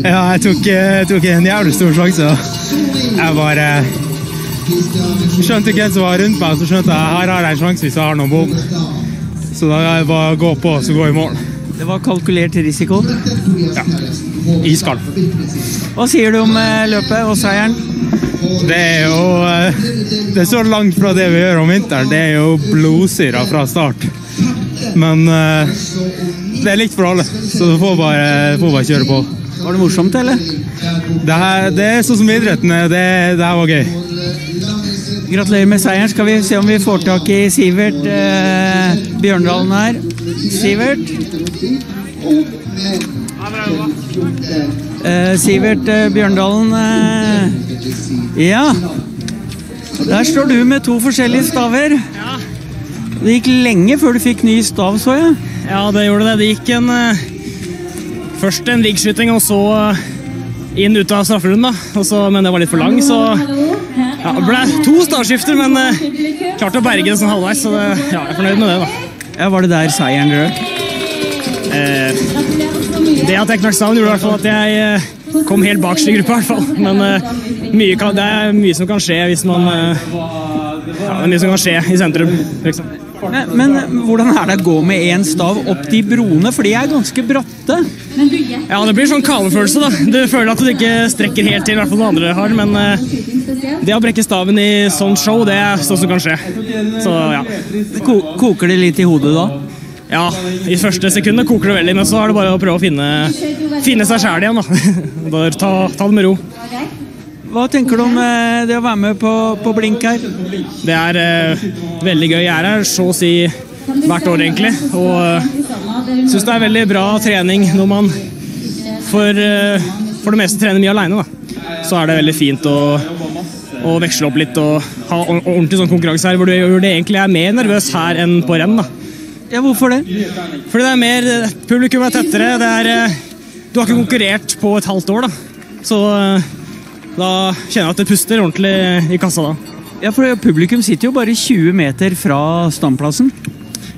Ja, jeg tok, jeg tok en jævlig stor sjanse. Jeg bare skjønte ikke hvem som var rundt meg, så skjønte jeg her har jeg en sjanse hvis jeg har noen bom. Så da er det bare å gå på og så gå i mål. Det var kalkulert risiko. Ja, Iskald. Hva sier du om eh, løpet og seieren? Det er jo eh, Det er så langt fra det vi gjør om vinteren. Det er jo blodsyra fra start. Men eh, det er likt for alle, så du får bare, får bare kjøre på. Var det morsomt, eller? Det, her, det er sånn som idretten er. Det, det her var gøy. Gratulerer med seieren. Skal vi se om vi får tak i Sivert eh, Bjørndalen her. Sivert? Eh, Sivert eh, Bjørndalen eh, Ja. Der står du med to forskjellige staver. Det gikk lenge før du fikk ny stav, så jeg. Ja, det gjorde det. Det gikk en eh, Først en liggskyting, og så eh, inn ut av strafferunden. Men det var litt for lang, så ja, det ble to stavskifter, men eh, klarte å berge det sånn halvveis, så det, ja, jeg er fornøyd med det. da. Ja, Var det der seieren røk? Eh, det at jeg knakk staven, gjorde i hvert fall at jeg eh, kom helt bakerst i gruppa. i hvert fall. Men eh, mye kan, det er mye som kan skje hvis man eh, ja, Det er mye som kan skje i sentrum, f.eks. Men, men hvordan er det å gå med én stav opp de broene, for de er ganske bratte? Ja, det blir sånn kalefølelse, da. Du føler at du ikke strekker helt til, i hvert fall noen andre har. Men eh, det å brekke staven i sånt show, det er sånt som kan skje. Så ja. Ko koker det litt i hodet da? Ja, i første sekundet koker det veldig, men så er det bare å prøve å finne, finne seg sjæl igjen, da. Bare ta, ta det med ro. Hva tenker du om eh, det å være med på, på blink her? Det er eh, veldig gøy. Jeg er her så å si hvert år, egentlig. Og uh, syns det er veldig bra trening når man for, eh, for det meste trener mye aleine. Så er det veldig fint å, å veksle opp litt og ha ordentlig sånn konkurranse her, hvor du, du egentlig er mer nervøs her enn på renn. da. Ja, hvorfor det? Fordi det er mer eh, Publikum er tettere. Det er, eh, du har ikke konkurrert på et halvt år, da. Så eh, da kjenner jeg at det puster ordentlig i kassa da. Ja, for Publikum sitter jo bare 20 meter fra standplassen.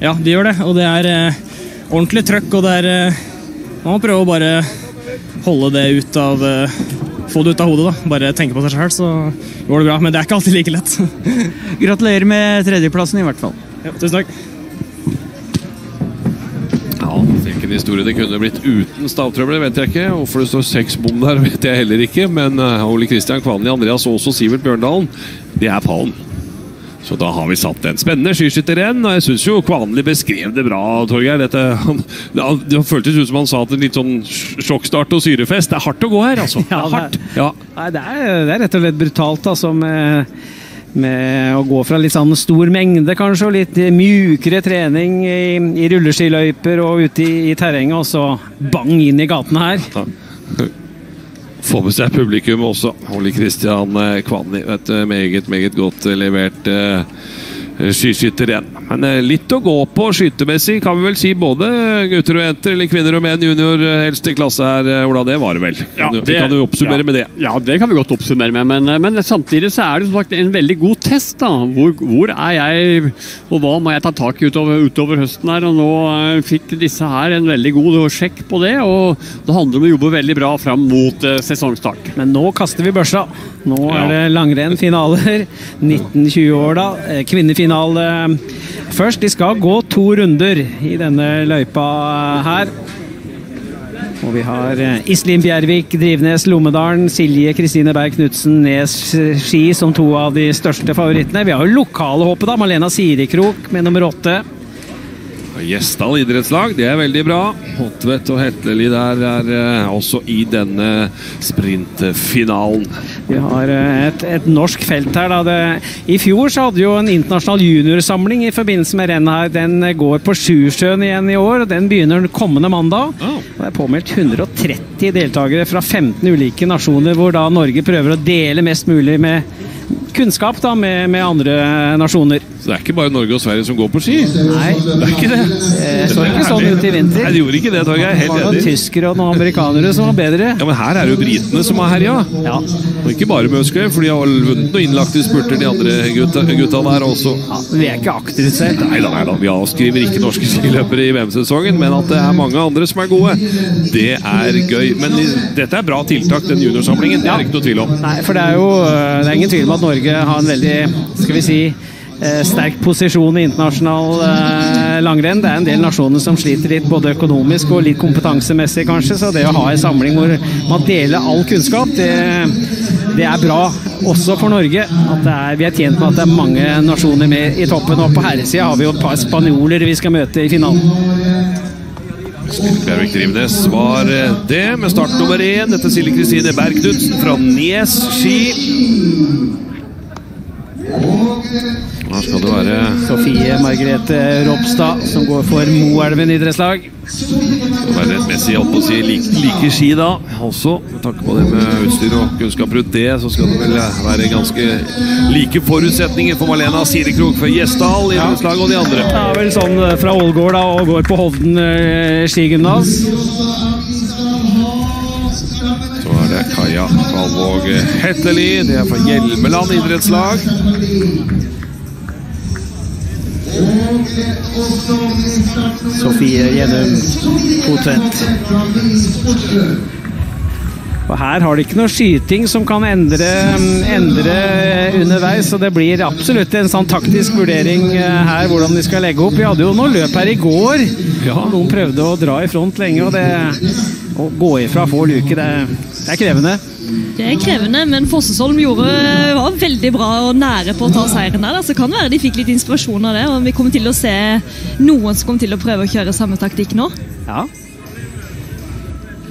Ja, de gjør det. Og det er eh, ordentlig trøkk, og det er eh, Man må prøve å bare holde det ut av eh, Få det ut av hodet, da. Bare tenke på seg sjøl, så går det bra. Men det er ikke alltid like lett. Gratulerer med tredjeplassen, i hvert fall. ja, tusen takk. Ja, Hvilken historie det kunne blitt uten stavtrøbler, vet jeg ikke. Hvorfor det står seks bom der, vet jeg heller ikke. Men eh, Ole Kristian Kvanli, Andreas Aas og Sivert Bjørndalen, det er pallen. Så da har vi satt en spennende skiskytterrenn. Og jeg syns jo Kvanli beskrev det bra, Torgeir. Dette, han, det, føltes ut som han sa at en litt sånn sjokkstart og syrefest. Det er hardt å gå her, altså. Det er det er- hardt. Ja. Nei, det er, det er rett og slett brutalt, altså. Med, med å gå fra litt sånn stor mengde, kanskje, og litt mjukere trening i, i rulleskiløyper og ute i, i terrenget, og så bang inn i gatene her. Få med seg publikum også. Ole Kristian Kvanni, vet Et eh, meget, meget godt eh, levert eh, skiskytter igjen. Men eh, litt å gå på skytemessig, kan vi vel si. Både gutter og jenter, eller kvinner og menn, junior, eldste helst i klasse her. eh, Ola, det var det vel? Ja, vi det- kan jo oppsummere ja. med det. Ja, det kan vi godt oppsummere med, men, men samtidig så er det som sagt en veldig god test. da. Hvor, hvor er jeg, og hva må jeg ta tak i utover, utover høsten her? Og nå eh, fikk disse her en veldig god sjekk på det, og det handler om å jobbe veldig bra fram mot eh, sesongstart. Men nå kaster vi børsa. Nå er det langrenn, finaler. 19-20 år, da. Eh, Kvinnefinale først. De skal gå to runder i denne løypa her. Og vi har eh, Iselin Bjervik, Drivnes, Lommedalen, Silje Kristine Berg Knutsen, Nes Ski som to av de største favorittene. Vi har jo lokalhoppet, da. Malena Sirikrok med nummer åtte. Gjesdal idrettslag, det er veldig bra. Hotvedt og Hetleli der er eh, også i denne sprintfinalen. Vi har eh, et, et norsk felt her. Det, I fjor så hadde vi jo en internasjonal juniorsamling i forbindelse med rennet her. Den eh, går på Sjusjøen igjen i år, og den begynner kommende mandag. Oh. Det er påmeldt 130 deltakere fra 15 ulike nasjoner, hvor da Norge prøver å dele mest mulig med kunnskap da, med, med andre nasjoner. Så det er ikke bare Norge og Sverige som går på ski? Nei, Det er ikke det. det så ikke sånn ut i vinter. Nei, det gjorde ikke det, Torgeir. Det Helt var noen tyskere og noen amerikanere som var bedre. Ja, men her er det jo britene som har herja. Ja. Og ikke bare Musgrave, for de har vunnet noen innlagte spurter, de andre gutta, gutta der også. Ja, vi er ikke akterutseilt. Nei da, nei da, vi avskriver ikke norske skiløpere i VM-sesongen, men at det er mange andre som er gode, det er gøy. Men dette er bra tiltak, den juniorsamlingen. Det er det ikke noe tvil om. Nei, for det er jo øh, det er ingen tvil om at Norge har en veldig skal vi si, eh, sterk posisjon i internasjonal eh, langrenn. Det er en del nasjoner som sliter litt både økonomisk og litt kompetansemessig, kanskje. Så det å ha en samling hvor man deler all kunnskap, det, det er bra også for Norge. At er, vi er tjent med at det er mange nasjoner med i toppen. Og på herresida har vi jo et par spanjoler vi skal møte i finalen. Bjervik Drivnes var eh, det, med start nummer én. Dette Silje Kristine Berg fra Nes ski. Her skal det være Sofie Margrethe Ropstad som går for Moelven idrettslag. skal være rettmessig holdt på å si, like, like ski da. Også med tanke på det med utstyr og kunnskap rundt det, så skal det vel være ganske like forutsetninger for Malena Sirekrok fra Gjesdal idrettslag og de andre. Det er vel sånn eh, fra Ålgård da, og går på Hovden eh, skigymnas. Det Kalvåg Hetteli. Det er fra Hjelmeland idrettslag. Sofie Gjennum Potvedt. Og her har de ikke noe skyting som kan endre, endre underveis, så det blir absolutt en sånn taktisk vurdering eh, her hvordan de skal legge opp. Vi hadde jo noen løp her i går. Ja. Noen prøvde å dra i front lenge, og det å gå ifra få luker, det, det er krevende. Det er krevende, men Fossesholm gjorde, var veldig bra og nære på å ta seieren der. Så kan være de fikk litt inspirasjon av det, og vi kommer til å se noen som kommer til å prøve å kjøre samme taktikk nå. Ja.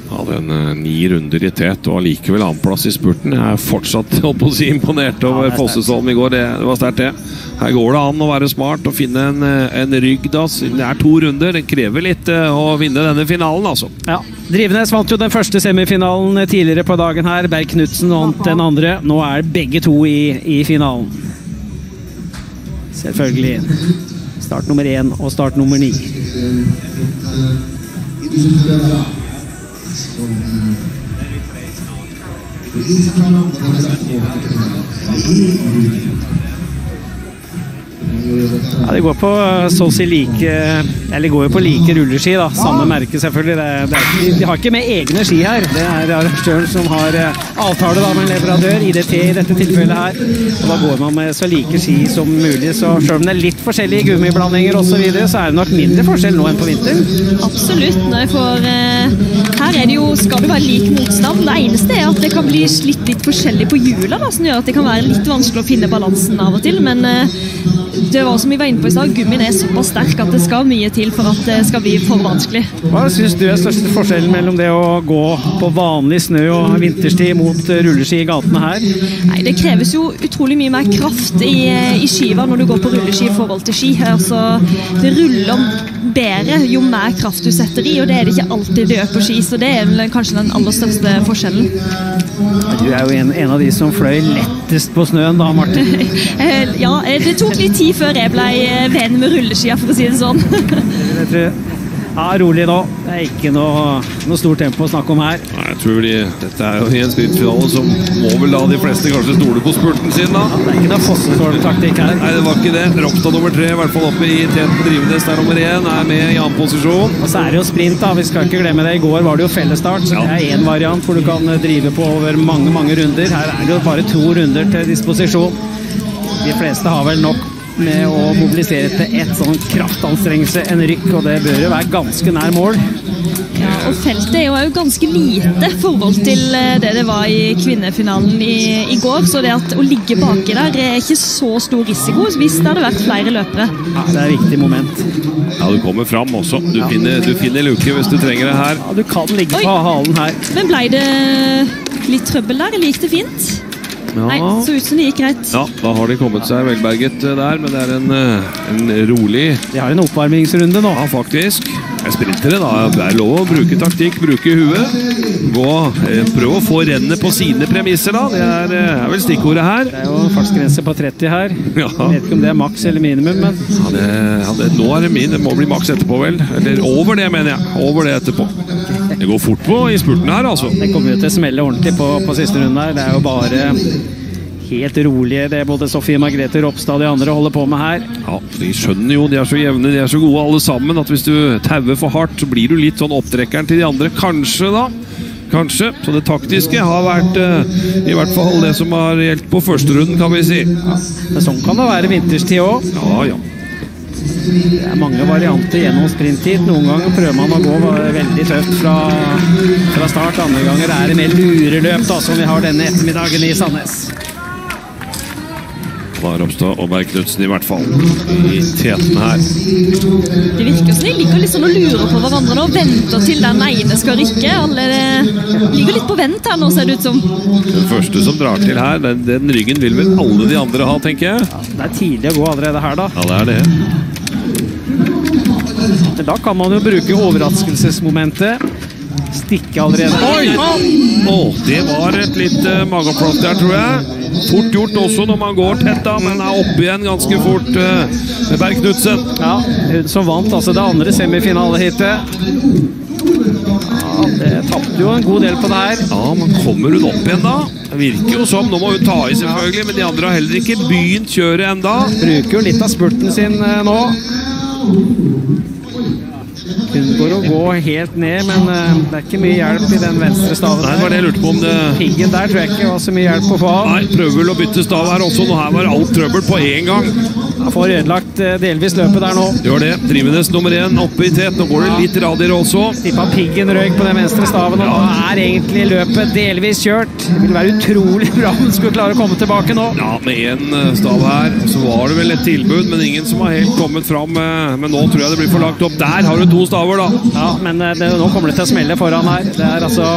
Hadde en uh, ni runder i tet og allikevel annenplass i spurten. Jeg er fortsatt å si, imponert over er. Fossesholm i går. Det, det var sterkt, det. Her går det an å være smart og finne en, eh, en rygg. da. Det er to runder. Det krever litt uh, å vinne denne finalen, altså. Ja. Drivenes vant jo den første semifinalen tidligere på dagen her. Berg Knutsen vant den andre. Nå er begge to i, i finalen. Selvfølgelig. Start nummer én og start nummer ni. Ja, De går på eh, så å si like Eller går jo på like rulleski, da. Samme merke, selvfølgelig. Det, det de har ikke med egne ski her. Det er arrangøren som har eh, avtale da med en leverandør, IDT i dette tilfellet her. Og Da går man med så like ski som mulig. Så selv om det er litt forskjellige gummiblandinger osv., så, videre, så er det nok mindre forskjell nå enn på vinteren. Absolutt. Når jeg får eh, her er det jo, skal det være lik motstand. Det eneste er at det kan bli slitt litt forskjellig på hjula, da, som gjør at det kan være litt vanskelig å finne balansen av og til. Men eh, det var som vi var inne på i stad, gummien er såpass sterk at det skal mye til for at det skal bli for vanskelig. Hva syns du er største forskjellen mellom det å gå på vanlig snø og vinterstid mot eh, rulleski i gatene her? Nei, Det kreves jo utrolig mye mer kraft i, i skiva når du går på rulleski i forhold til ski. Altså, det ruller bedre jo mer kraft du setter i, og det er det ikke alltid det gjør på ski. Så det er vel kanskje den aller største forskjellen. Du er jo en, en av de som fløy lettest på snøen da, Martin. Eh, Ja, eh, det tok litt tid før jeg ble eh, venn med rulleskia, for å si det sånn. Ja, rolig nå. Det er ikke noe, noe stort tempo å snakke om her. Nei, Jeg tror de, Dette er jo i en sprintfinale som må vel da de fleste kanskje stole på spurten sin, da. Det er ikke noe Fossestål-taktikk her. Nei, det var ikke det. Ropstad nummer tre, i hvert fall oppe i teten. Drivenes der nummer én, er med i annen posisjon. Og så er det jo sprint, da. Vi skal ikke glemme det. I går var det jo fellesstart, så det er én variant hvor du kan drive på over mange, mange runder. Her er det jo bare to runder til disposisjon. De fleste har vel nok med å mobilisere til ett sånn kraftanstrengelse, en rykk, og det bør jo være ganske nær mål. Ja, og feltet er jo ganske lite i forhold til eh, det det var i kvinnefinalen i, i går. Så det at å ligge baki der er ikke så stor risiko hvis det hadde vært flere løpere. Ja, det er et viktig moment. Ja, du kommer fram også. Du finner, du finner luke hvis du trenger det her. Ja, du kan ligge Oi. på halen her. Men ble det litt trøbbel der, eller gikk det fint? Nei, så ut som det gikk greit. Ja, da har de kommet seg velberget eh, der, men det er en, eh, en rolig De har en oppvarmingsrunde nå. Ja, faktisk. Det er sprintere, da. Det er lov å bruke taktikk, bruke huet. Gå, eh, prøv å få rennet på sine premisser, da. Det er, er vel stikkordet her. Det er jo fartsgrense på 30 her. Ja. Jeg vet ikke om det er maks eller minimum, men Ja, det, ja, det, nå er det min. Det må bli maks etterpå, vel. Eller over det, mener jeg. Over det etterpå. Det går fort på i spurten her, altså. det kommer jo til å smelle ordentlig på, på siste runde her. Det er jo bare helt rolige det både Sofie Margrethe Ropstad og de andre holder på med her. Ja, De skjønner jo, de er så jevne, de er så gode alle sammen, at hvis du tauer for hardt, så blir du litt sånn opptrekkeren til de andre. Kanskje, da. Kanskje. Så det taktiske har vært eh, i hvert fall det som har gjeldt på første runden, kan vi si. Men sånn kan det være vinterstid òg. Ja, ja. Det er mange varianter gjennom sprinttid. Noen ganger prøver man å gå veldig tøft fra, fra start. Andre ganger er det mer lureløp, da, som vi har denne ettermiddagen i Sandnes. Da Ropstad og Berg Knutsen i hvert fall i teten her. Det virker som de ligger litt sånn og lurer på hverandre nå. Venter til den ene skal rykke. Alle eh, ligger litt på vent her nå, ser det ut som. Den første som drar til her, den, den ryggen vil vel alle de andre ha, tenker jeg. Det er tidlig å gå allerede her, da. Ja, det er det. Da kan man jo bruke overraskelsesmomentet. Stikke allerede. Oi! Oh, det var et litt uh, mageplask der, tror jeg. Fort gjort også når man går tett, da, men er oppe igjen ganske fort. Uh, Berg Knutsen. Ja, hun som vant altså det andre semifinaleheatet. Ja, det tapte jo en god del på det her. Ja, men kommer hun opp igjen da? Det virker jo som, Nå må hun ta i, selvfølgelig, men de andre har heller ikke begynt kjøret enda. Bruker jo litt av spurten sin eh, nå. Unngår å gå helt ned, men eh, det er ikke mye hjelp i den venstre staven. Nei, det var det jeg lurte på om det Piggen der tror jeg ikke var så mye hjelp å få av. Nei, prøver vel å bytte stav her også. Nå her var alt trøbbel på én gang. Jeg får ødelagt eh, delvis løpet der nå. Gjør det. Drivenes nummer én oppe i tet. Nå går det litt radier også. Tippa piggen røyk på den venstre staven, og nå er egentlig løpet delvis kjørt. Det vil være utrolig bra om den skulle klare å komme tilbake nå. Ja, med én stav her så var det vel et tilbud, men ingen som har helt kommet fram. eh, Men nå tror jeg det blir for langt opp. Der har du to staver, da. Ja, men eh, det, nå kommer det til å smelle foran her. Det er altså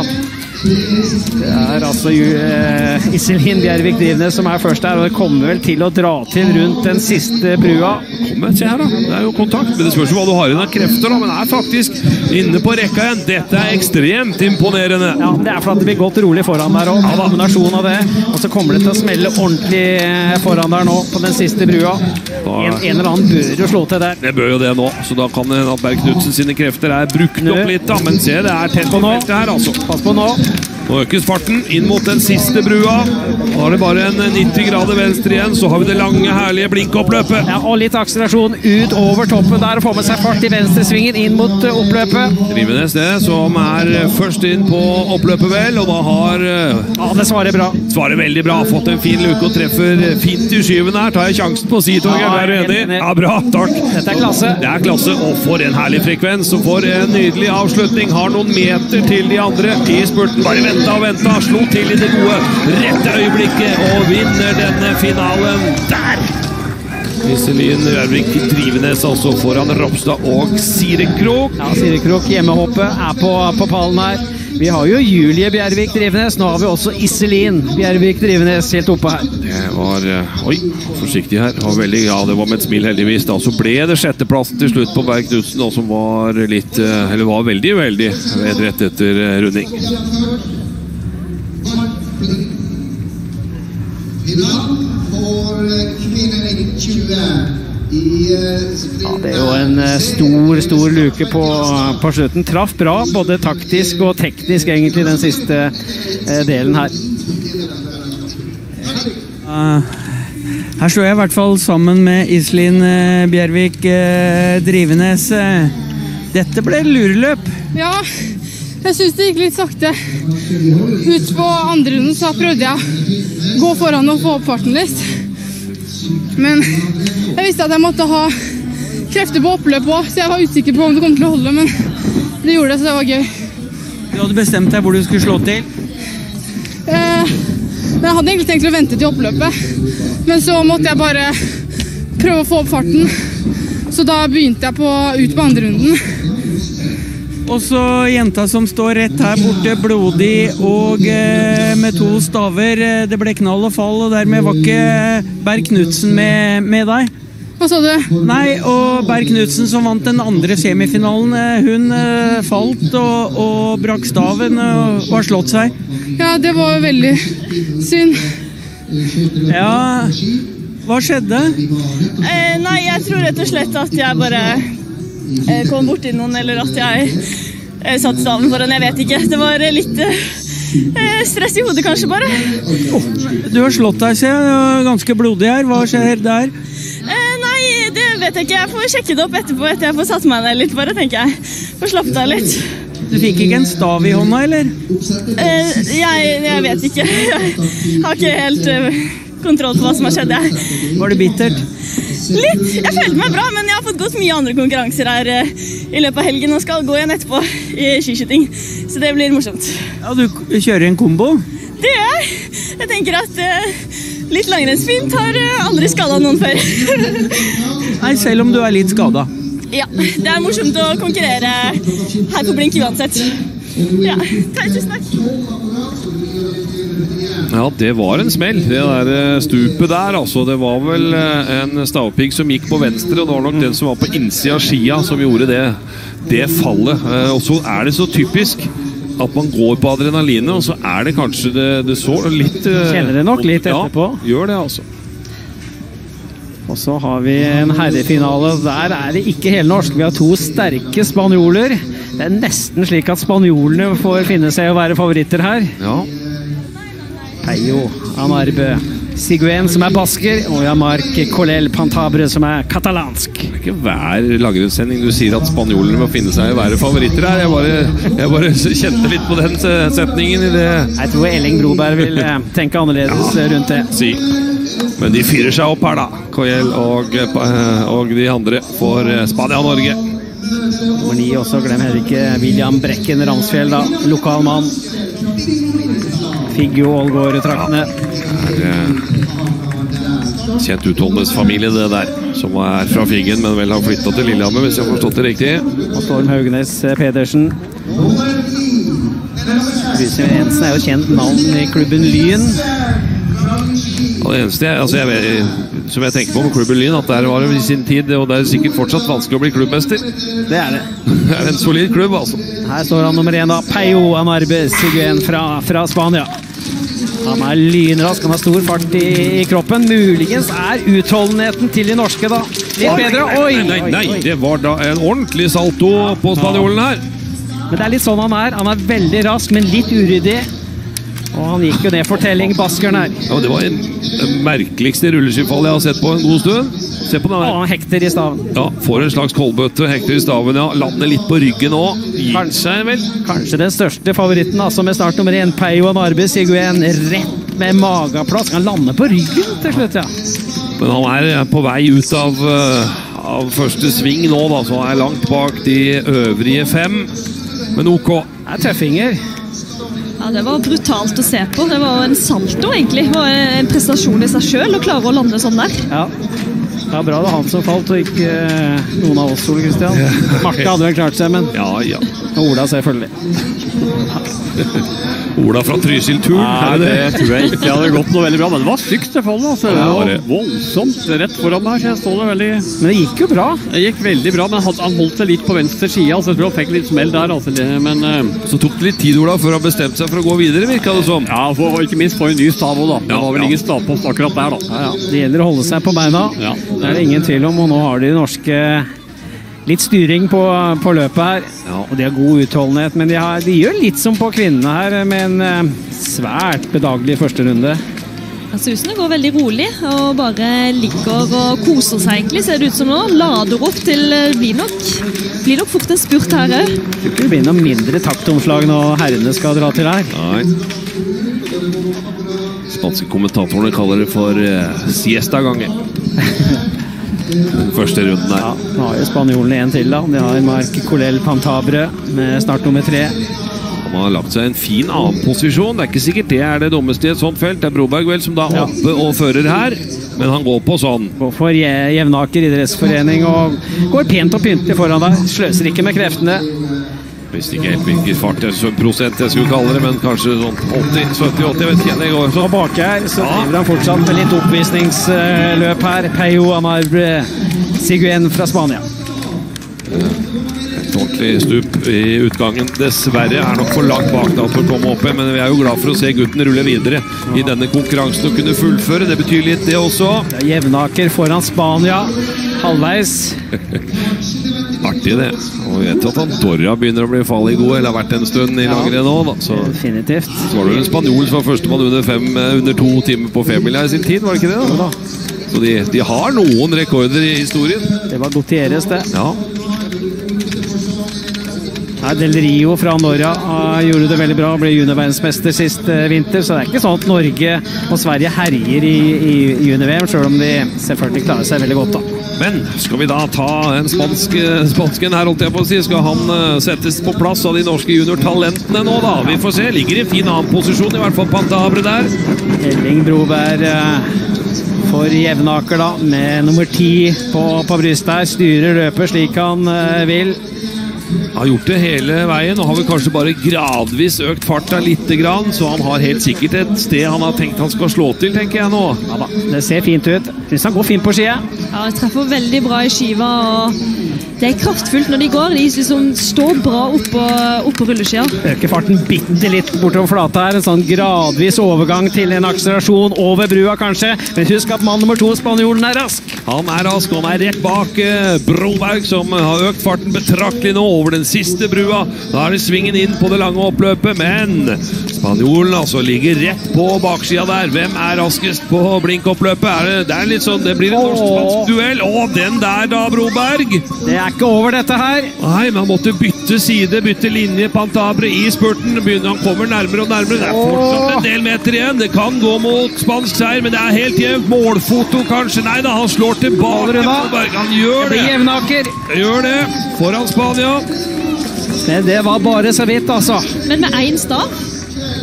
det er altså uh, Iselin Bjervik Drivnes som er først her, og det kommer vel til å dra til rundt den siste brua. Kom igjen, se her, da. Det er jo kontakt. Men det spørs jo hva du har igjen av krefter, da. Men er faktisk inne på rekka igjen. Dette er ekstremt imponerende. Ja, Det er fordi det blir godt rolig foran der òg. Kombinasjon av det. Og så kommer det til å smelle ordentlig eh, foran der nå, på den siste brua. En, en eller annen bør jo slå til der. Det bør jo det nå, så da kan det Berg Knutsen sine krefter er brukt opp litt, da. Men se, det er tett på nå. her, altså. Pass på nå. Yeah. Nå økes farten inn mot den siste brua. Da er det bare en 90 grader venstre igjen, så har vi det lange, herlige blinkoppløpet. Ja, og litt akselerasjon ut over toppen der og få med seg fart i venstresvingen inn mot uh, oppløpet. Rivenes det, som er først inn på oppløpet, vel, og da har Ja, det svarer bra. Svarer veldig bra. Fått en fin luke og treffer fint i skyven her. Tar jeg sjansen på å si, Torgeir. Ja, Er du enig? Ja, bra. Takk. Dette er klasse. Det er klasse, og for en herlig frekvens. Og for en nydelig avslutning. Har noen meter til de andre i spurten. Bare venta og venta. Slo til i det gode rette øyeblikket og vinner denne finalen der. Iselin Rørvik Drivenes altså foran Ropstad og Sire Krok. Ja, Sire Krok, hjemmehoppet, er på, på pallen her. Vi har jo Julie Bjervik Drivenes. Nå har vi også Iselin Bjervik Drivenes helt oppe her. Det var eh, Oi, forsiktig her. Det var veldig, ja, det var med et smil, heldigvis. Da. Så ble det sjetteplassen til slutt på Berg Knutsen, som var litt eh, Eller var veldig veldig rett etter eh, runding. 20 Ja, det er jo en eh, stor, stor luke på, på slutten. Traff bra, både taktisk og teknisk, egentlig, den siste eh, delen her. Eh, her står jeg i hvert fall sammen med Iselin eh, Bjervik eh, Drivenes. Eh, Dette ble lureløp. Ja, jeg syns det gikk litt sakte. Ut på andre runden så prøvde jeg å gå foran og få opp farten litt. Men jeg visste at jeg måtte ha krefter på oppløp òg, så jeg var usikker på om det kom til å holde. Men det gjorde det, så det var gøy. Du hadde bestemt deg hvor du skulle slå til. Eh, men jeg hadde egentlig tenkt å vente til oppløpet. Men så måtte jeg bare prøve å få opp farten. Så da begynte jeg på, ut på andre runden. Og så jenta som står rett her borte, blodig og eh, med to staver. Eh, Det ble knall og fall, og dermed var ikke Berg Knutsen med, med deg. Hva sa du? Nei, og Berg Knutsen som vant den andre semifinalen, eh, hun eh, falt og, og brakk staven og, og har slått seg. Ja, det var jo veldig synd. Ja, hva skjedde? Eh, nei, jeg tror rett og slett at jeg bare eh, kom borti noen, eller at jeg satt satte staven foran. Jeg vet ikke. Det var eh, litt eh, stress i hodet, kanskje, bare. Du har slått deg, ser jeg. Ganske blodig her. Hva skjer der? Eh, nei, det vet jeg ikke. Jeg får sjekke det opp etterpå, etter jeg får satt meg ned litt, bare, tenker jeg. Får slappet av litt. Du fikk ikke en stav i hånda, eller? Eh, jeg, jeg vet ikke. Jeg har ikke helt eh, kontroll på hva som har skjedd, jeg. Var det bittert? Litt. Jeg følte meg bra, men jeg har fått gått mye andre konkurranser her eh, i løpet av helgen og skal gå igjen etterpå i skiskyting. Så det blir morsomt. Ja, Du kjører en kombo? Det gjør jeg. Jeg tenker at eh, litt langrennsfint. Har eh, aldri skada noen før. Nei, selv om du er litt skada. ja, det er morsomt å konkurrere her på blink uansett. Ja, tusen takk. Ja, det var en smell, det der eh, stupet der. altså. Det var vel eh, en stavpigg som gikk på venstre, og det var nok den som var på innsida av skia som gjorde det, det fallet. Eh, Og så er det så typisk at man går på adrenalinet, og så er det kanskje det, det så litt Kjenner det nok litt etterpå. Ja, gjør det, altså. Og så har vi en herrefinale. Der er det ikke helnorsk. Vi har to sterke spanjoler. Det er nesten slik at spanjolene får finne seg å være favoritter her. Ja. Peyo Amarbe Siguen, som er basker, og Yamarc Colel Pantabre, som er katalansk. Det er ikke hver langrennssending du sier at spanjolene må finne seg å være favoritter her. Jeg bare, jeg bare kjente litt på den eh, setningen i det Jeg tror Elling Broberg vil eh, tenke annerledes ja, rundt det. Si. Men de fyrer seg opp her, da. Coyel og, eh, og de andre for eh, Spania og Norge. Nummer ni også, glem heller ikke William Brekken Ramsfjell, da. Lokal mann. Figgjo Ålgård-traktene. Det er kjent utholdenhetsfamilie, det der. Som er fra Figgen, men vel har flytta til Lillehammer, hvis jeg har forstått det riktig. Og Storm Haugnes eh, Pedersen. Lyse Jensen er jo kjent navn i klubben Lyn. Ja, det eneste jeg, altså jeg, vet- som jeg tenker på med klubben Lyn, at der var det i sin tid, og det er sikkert fortsatt vanskelig å bli klubbmester. Det er det. Det er en solid klubb, altså. Her står han nummer én, da. Peyo Amarbe Siguen fra, fra Spania. Han er lynrask, han har stor fart i, i kroppen. Muligens er utholdenheten til de norske, da. Litt bedre. Oi! Nei, nei, nei, det var da en ordentlig salto på spanjolen her. Men det er litt sånn han er. Han er veldig rask, men litt uryddig. Og han gikk jo ned for telling, baskeren her. Ja, men det var en, merkeligste rulleskifallet jeg har sett på en god stund. Se på den her. han hekter i staven. Ja, Får en slags kolbøtte, hekter i staven, ja. Lander litt på ryggen òg. Kanskje, vel. Kanskje den største favoritten, altså med start nummer én, Peyo Narbe Siguen. Rett med mageplask. Han lander på ryggen til slutt, ja. Men han er på vei ut av, eh, av første sving nå, da, så han er langt bak de øvrige fem. Men ok. Det er tøffinger. Ja, Det var brutalt å se på. Det var en salto, egentlig. Det var en prestasjon i seg sjøl å klare å lande sånn der. Ja. Det er bra det er han som falt, og ikke eh, noen av oss, Ole Kristian. Marte hadde vel klart seg, men Ja, ja. og Ola selvfølgelig. Ola fra Trysil-turen. Nei, det det det? tror jeg ikke hadde gått noe veldig bra. Men det var stygt, det fallet. Altså. Det var voldsomt rett foran meg. så jeg står det veldig... Men det gikk jo bra. Det gikk veldig bra, men han holdt seg litt på venstre side. Altså, jeg tror han fikk litt smell der. Altså. Det- Men uh... Så tok det litt tid Ola, før han bestemte seg for å gå videre, virka det som. ja, for, og ikke minst få en ny stav òg, da. Det var vel ja. ingen stavpost akkurat der, da. Ja, ja. Det gjelder å holde seg på beina. Ja. Det er det ingen tvil om, og nå har de norske litt styring på, på løpet her. Ja. Og de har god utholdenhet, men de, har, de gjør litt som på kvinnene her, med en eh, svært bedagelig første runde. Susene går veldig rolig og bare ligger og koser seg, egentlig, ser det ut som nå. Lader opp til Det blir nok, blir nok fort en spurt her òg. Tror ikke det blir noe mindre taktomslag når herrene skal dra til her. Nei. Spanske kommentatorene kaller det for siesta-gangen. Den første runden Ja, der. nå har jo spanjolene en til, da. De har Marc Colel Pantabre med start nummer tre. Han har lagt seg i en fin annen posisjon. Det er ikke sikkert det er det dummeste i et sånt felt. Det er Broberg vel som da er Ja. oppe og fører her, men han går på sånn. Går for Je- Jevnaker idrettsforening og går pent og pyntelig foran deg. Sløser ikke med kreftene. Visste ikke helt hvilken jeg, prosent jeg skulle kalle det, men kanskje sånn 80, 70-80, jeg vet ikke. Det går Og bak her så driver han fortsatt med litt oppvisningsløp her. Peyo Amarbre Siguen fra Spania. Et ordentlig stup i utgangen. Dessverre er nok for langt bak da for å komme opp igjen, men vi er jo glad for å se gutten rulle videre i denne konkurransen og kunne fullføre. Det betyr litt, det også. Det er Jevnaker foran Spania. Halvveis. Artig, det. Og vi vet at Andorra begynner å bli farlig god, eller har vært en stund i langrenn nå. da. Så, Definitivt. så var det en spanjol som var førstemann under, fem, eh, under to timer på femmila i sin tid, var det ikke det? da? Så de, de har noen rekorder i historien. Det var Gutierrez, det. Ja. Nei, Del Rio fra Norra ah, gjorde det veldig bra, ble juniorverdensmester sist eh, vinter. Så det er ikke sånn at Norge og Sverige herjer i, i junior-VM, sjøl om de selvfølgelig klarer seg veldig godt. da. Men skal vi da ta en spansk, spansken her, holdt jeg på å si? Skal han eh, settes på plass av de norske juniortalentene nå, da? Vi får se. Ligger i fin annen posisjon, i hvert fall Pantabre der. Elling Broberg eh, for Jevnaker, da, med nummer ti på, på brystet her. Styrer løpet slik han vil. Har gjort det hele veien og har vel kanskje bare gradvis økt farta lite grann, så han har helt sikkert et sted han har tenkt han skal slå til, tenker jeg nå. Ja da, det ser fint ut. Syns han går fint på skia. Ja, jeg treffer veldig bra i skiva. og Det er kraftfullt når de går. De liksom står bra oppå, oppå rulleskia. Øker farten bitte litt bortover flata her. En sånn gradvis overgang til en akselerasjon over brua, kanskje. Men husk at mann nummer to, spanjolen, er rask. Han er rask, og han er rett bak eh, Broberg, som har økt farten betraktelig nå over den siste brua. Da er det svingen inn på det lange oppløpet, men spanjolen altså ligger rett på baksida der. Hvem er raskest på blinkoppløpet? Er det, det, er litt sånn, det blir en norsk-spansk duell. Å, den der da, Broberg! Det er ikke over, dette her. Nei, men han måtte bytte side, bytte linje. Pantabre i spurten. Begynner, han kommer nærmere og nærmere. Det er fortsatt en del meter igjen. Det kan gå mot spansk seier, men det er helt jevnt. Målfoto, kanskje. Nei da, han slår tilbake. Han gjør Det det. Jevnaker. Gjør det. Foran Spania. Men det var bare så vidt, altså. Men med én stav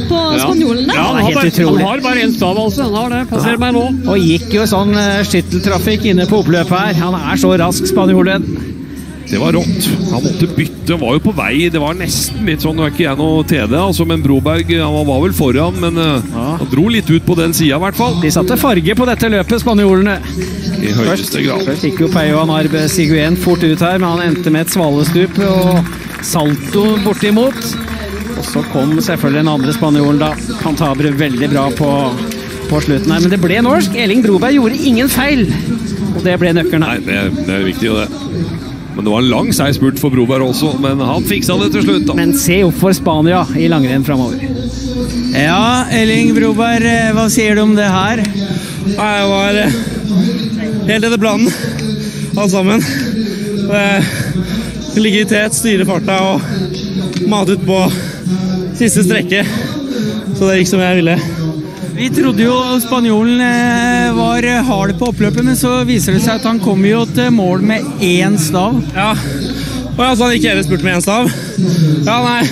på spanjolene. Ja, han, er har bare, han har bare én stav, altså. Han har det. Passer meg nå. Og gikk jo sånn eh, skytteltrafikk inne på oppløpet her. Han er så rask, spanjolen. Det var rått. Han måtte bytte. Var jo på vei. Det var nesten litt sånn Nå er ikke jeg noe TD, altså, men Broberg han var vel foran. Men ja. han dro litt ut på den sida, i hvert fall. De satte farge på dette løpet, spanjolene. I høyeste grad. Først gikk jo Peyo Arbe Siguen fort ut her, men han endte med et svalestup og salto bortimot. Og så kom selvfølgelig den andre spanjolen, da. Cantabre veldig bra på, på slutten her. Men det ble norsk. Elling Broberg gjorde ingen feil. Og det ble nøkkelen Nei, her. det, det er viktig, jo det. Men det var en lang seig spurt for Broberg også, men han fiksa det til slutt. da. Men se opp for Spania i langrenn framover. Ja, Elling Broberg, eh, hva sier du om det her? Jeg var eh, helt etter planen, alt sammen. Eh, Ligge i tet, styre farta og mate ut på siste strekke. Så det gikk som jeg ville. Vi trodde jo spanjolen eh, var hard på oppløpet, men så viser det seg at han kom jo til mål med én stav. Ja. Og altså, han gikk hele spurt med én stav. Ja, nei.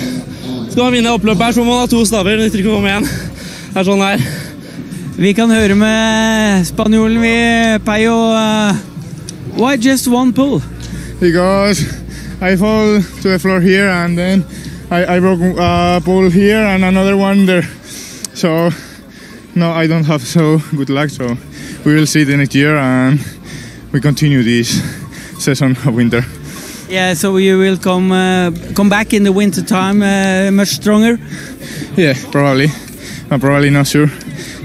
Skal man vinne oppløpet her, så må man ha to staver. Det nytter ikke å komme med én. Det er sånn det er. Vi kan høre med spanjolen, vi, Peyo. Uh, why just one pull? because I fall to the floor here and then I, I broke a pole here and another one there. So no, I don't have so good luck. So we will see the next year and we continue this season of winter. Yeah, so you will come uh, come back in the winter time uh, much stronger. Yeah, probably. I'm probably not sure.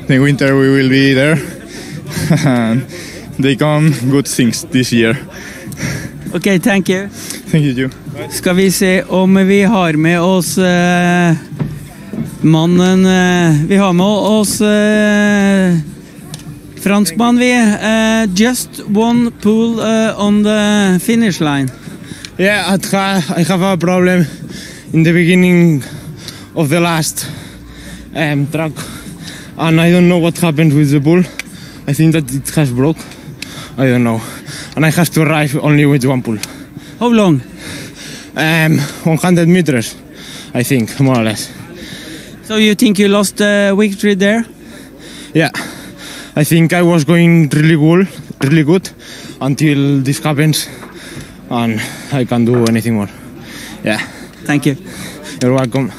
The winter we will be there. and they come good things this year. Ok, thank you. Thank you. Skal vi se om vi har med oss eh, mannen eh, Vi har med oss eh, franskmann, vi. Eh, just one pull eh, on the finish line. Yeah, I have a problem in the beginning of the last um, track, and I don't know what happened with the bull. I think that it has broke. I don't know, and I have to arrive only with one pull. How long? Um, 100 meters, I think, more or less. So you think you lost the victory there? Yeah, I think I was going really good, really good, until this happens, and I can't do anything more. Yeah, Thank you. you're welcome.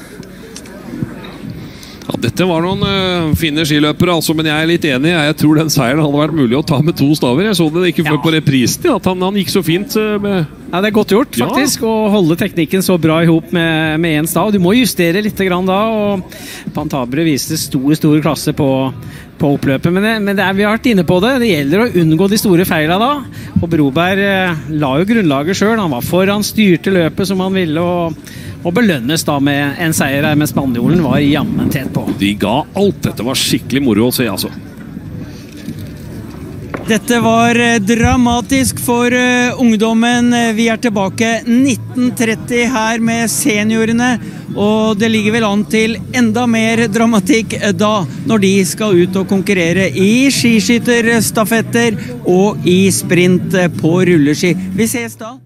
Ja, dette var noen uh, fine skiløpere, altså, men jeg er litt enig. Jeg tror den seieren hadde vært mulig å ta med to staver. Jeg så det ikke før Ja. på reprisen, ja, at han, han gikk så fint uh, med Ja, Det er godt gjort Ja. faktisk, å holde teknikken så bra i hop med med én stav. Du må justere litt grann da. og Pantabre viste stor stor klasse på, på oppløpet. Men, det, men det er, vi har vært inne på det. Det gjelder å unngå de store feila da. Og Broberg eh, la jo grunnlaget sjøl. Han var foran, styrte løpet som han ville. og, og belønnes da med en seier her, men spanjolen var jammen tett på. De ga alt. Dette var skikkelig moro å se, altså. Dette var eh, dramatisk for eh, ungdommen. Vi er tilbake 1930 her med seniorene. Og det ligger vel an til enda mer dramatikk eh, da, når de skal ut og konkurrere i skiskytterstafetter og i sprint på rulleski. Vi ses da.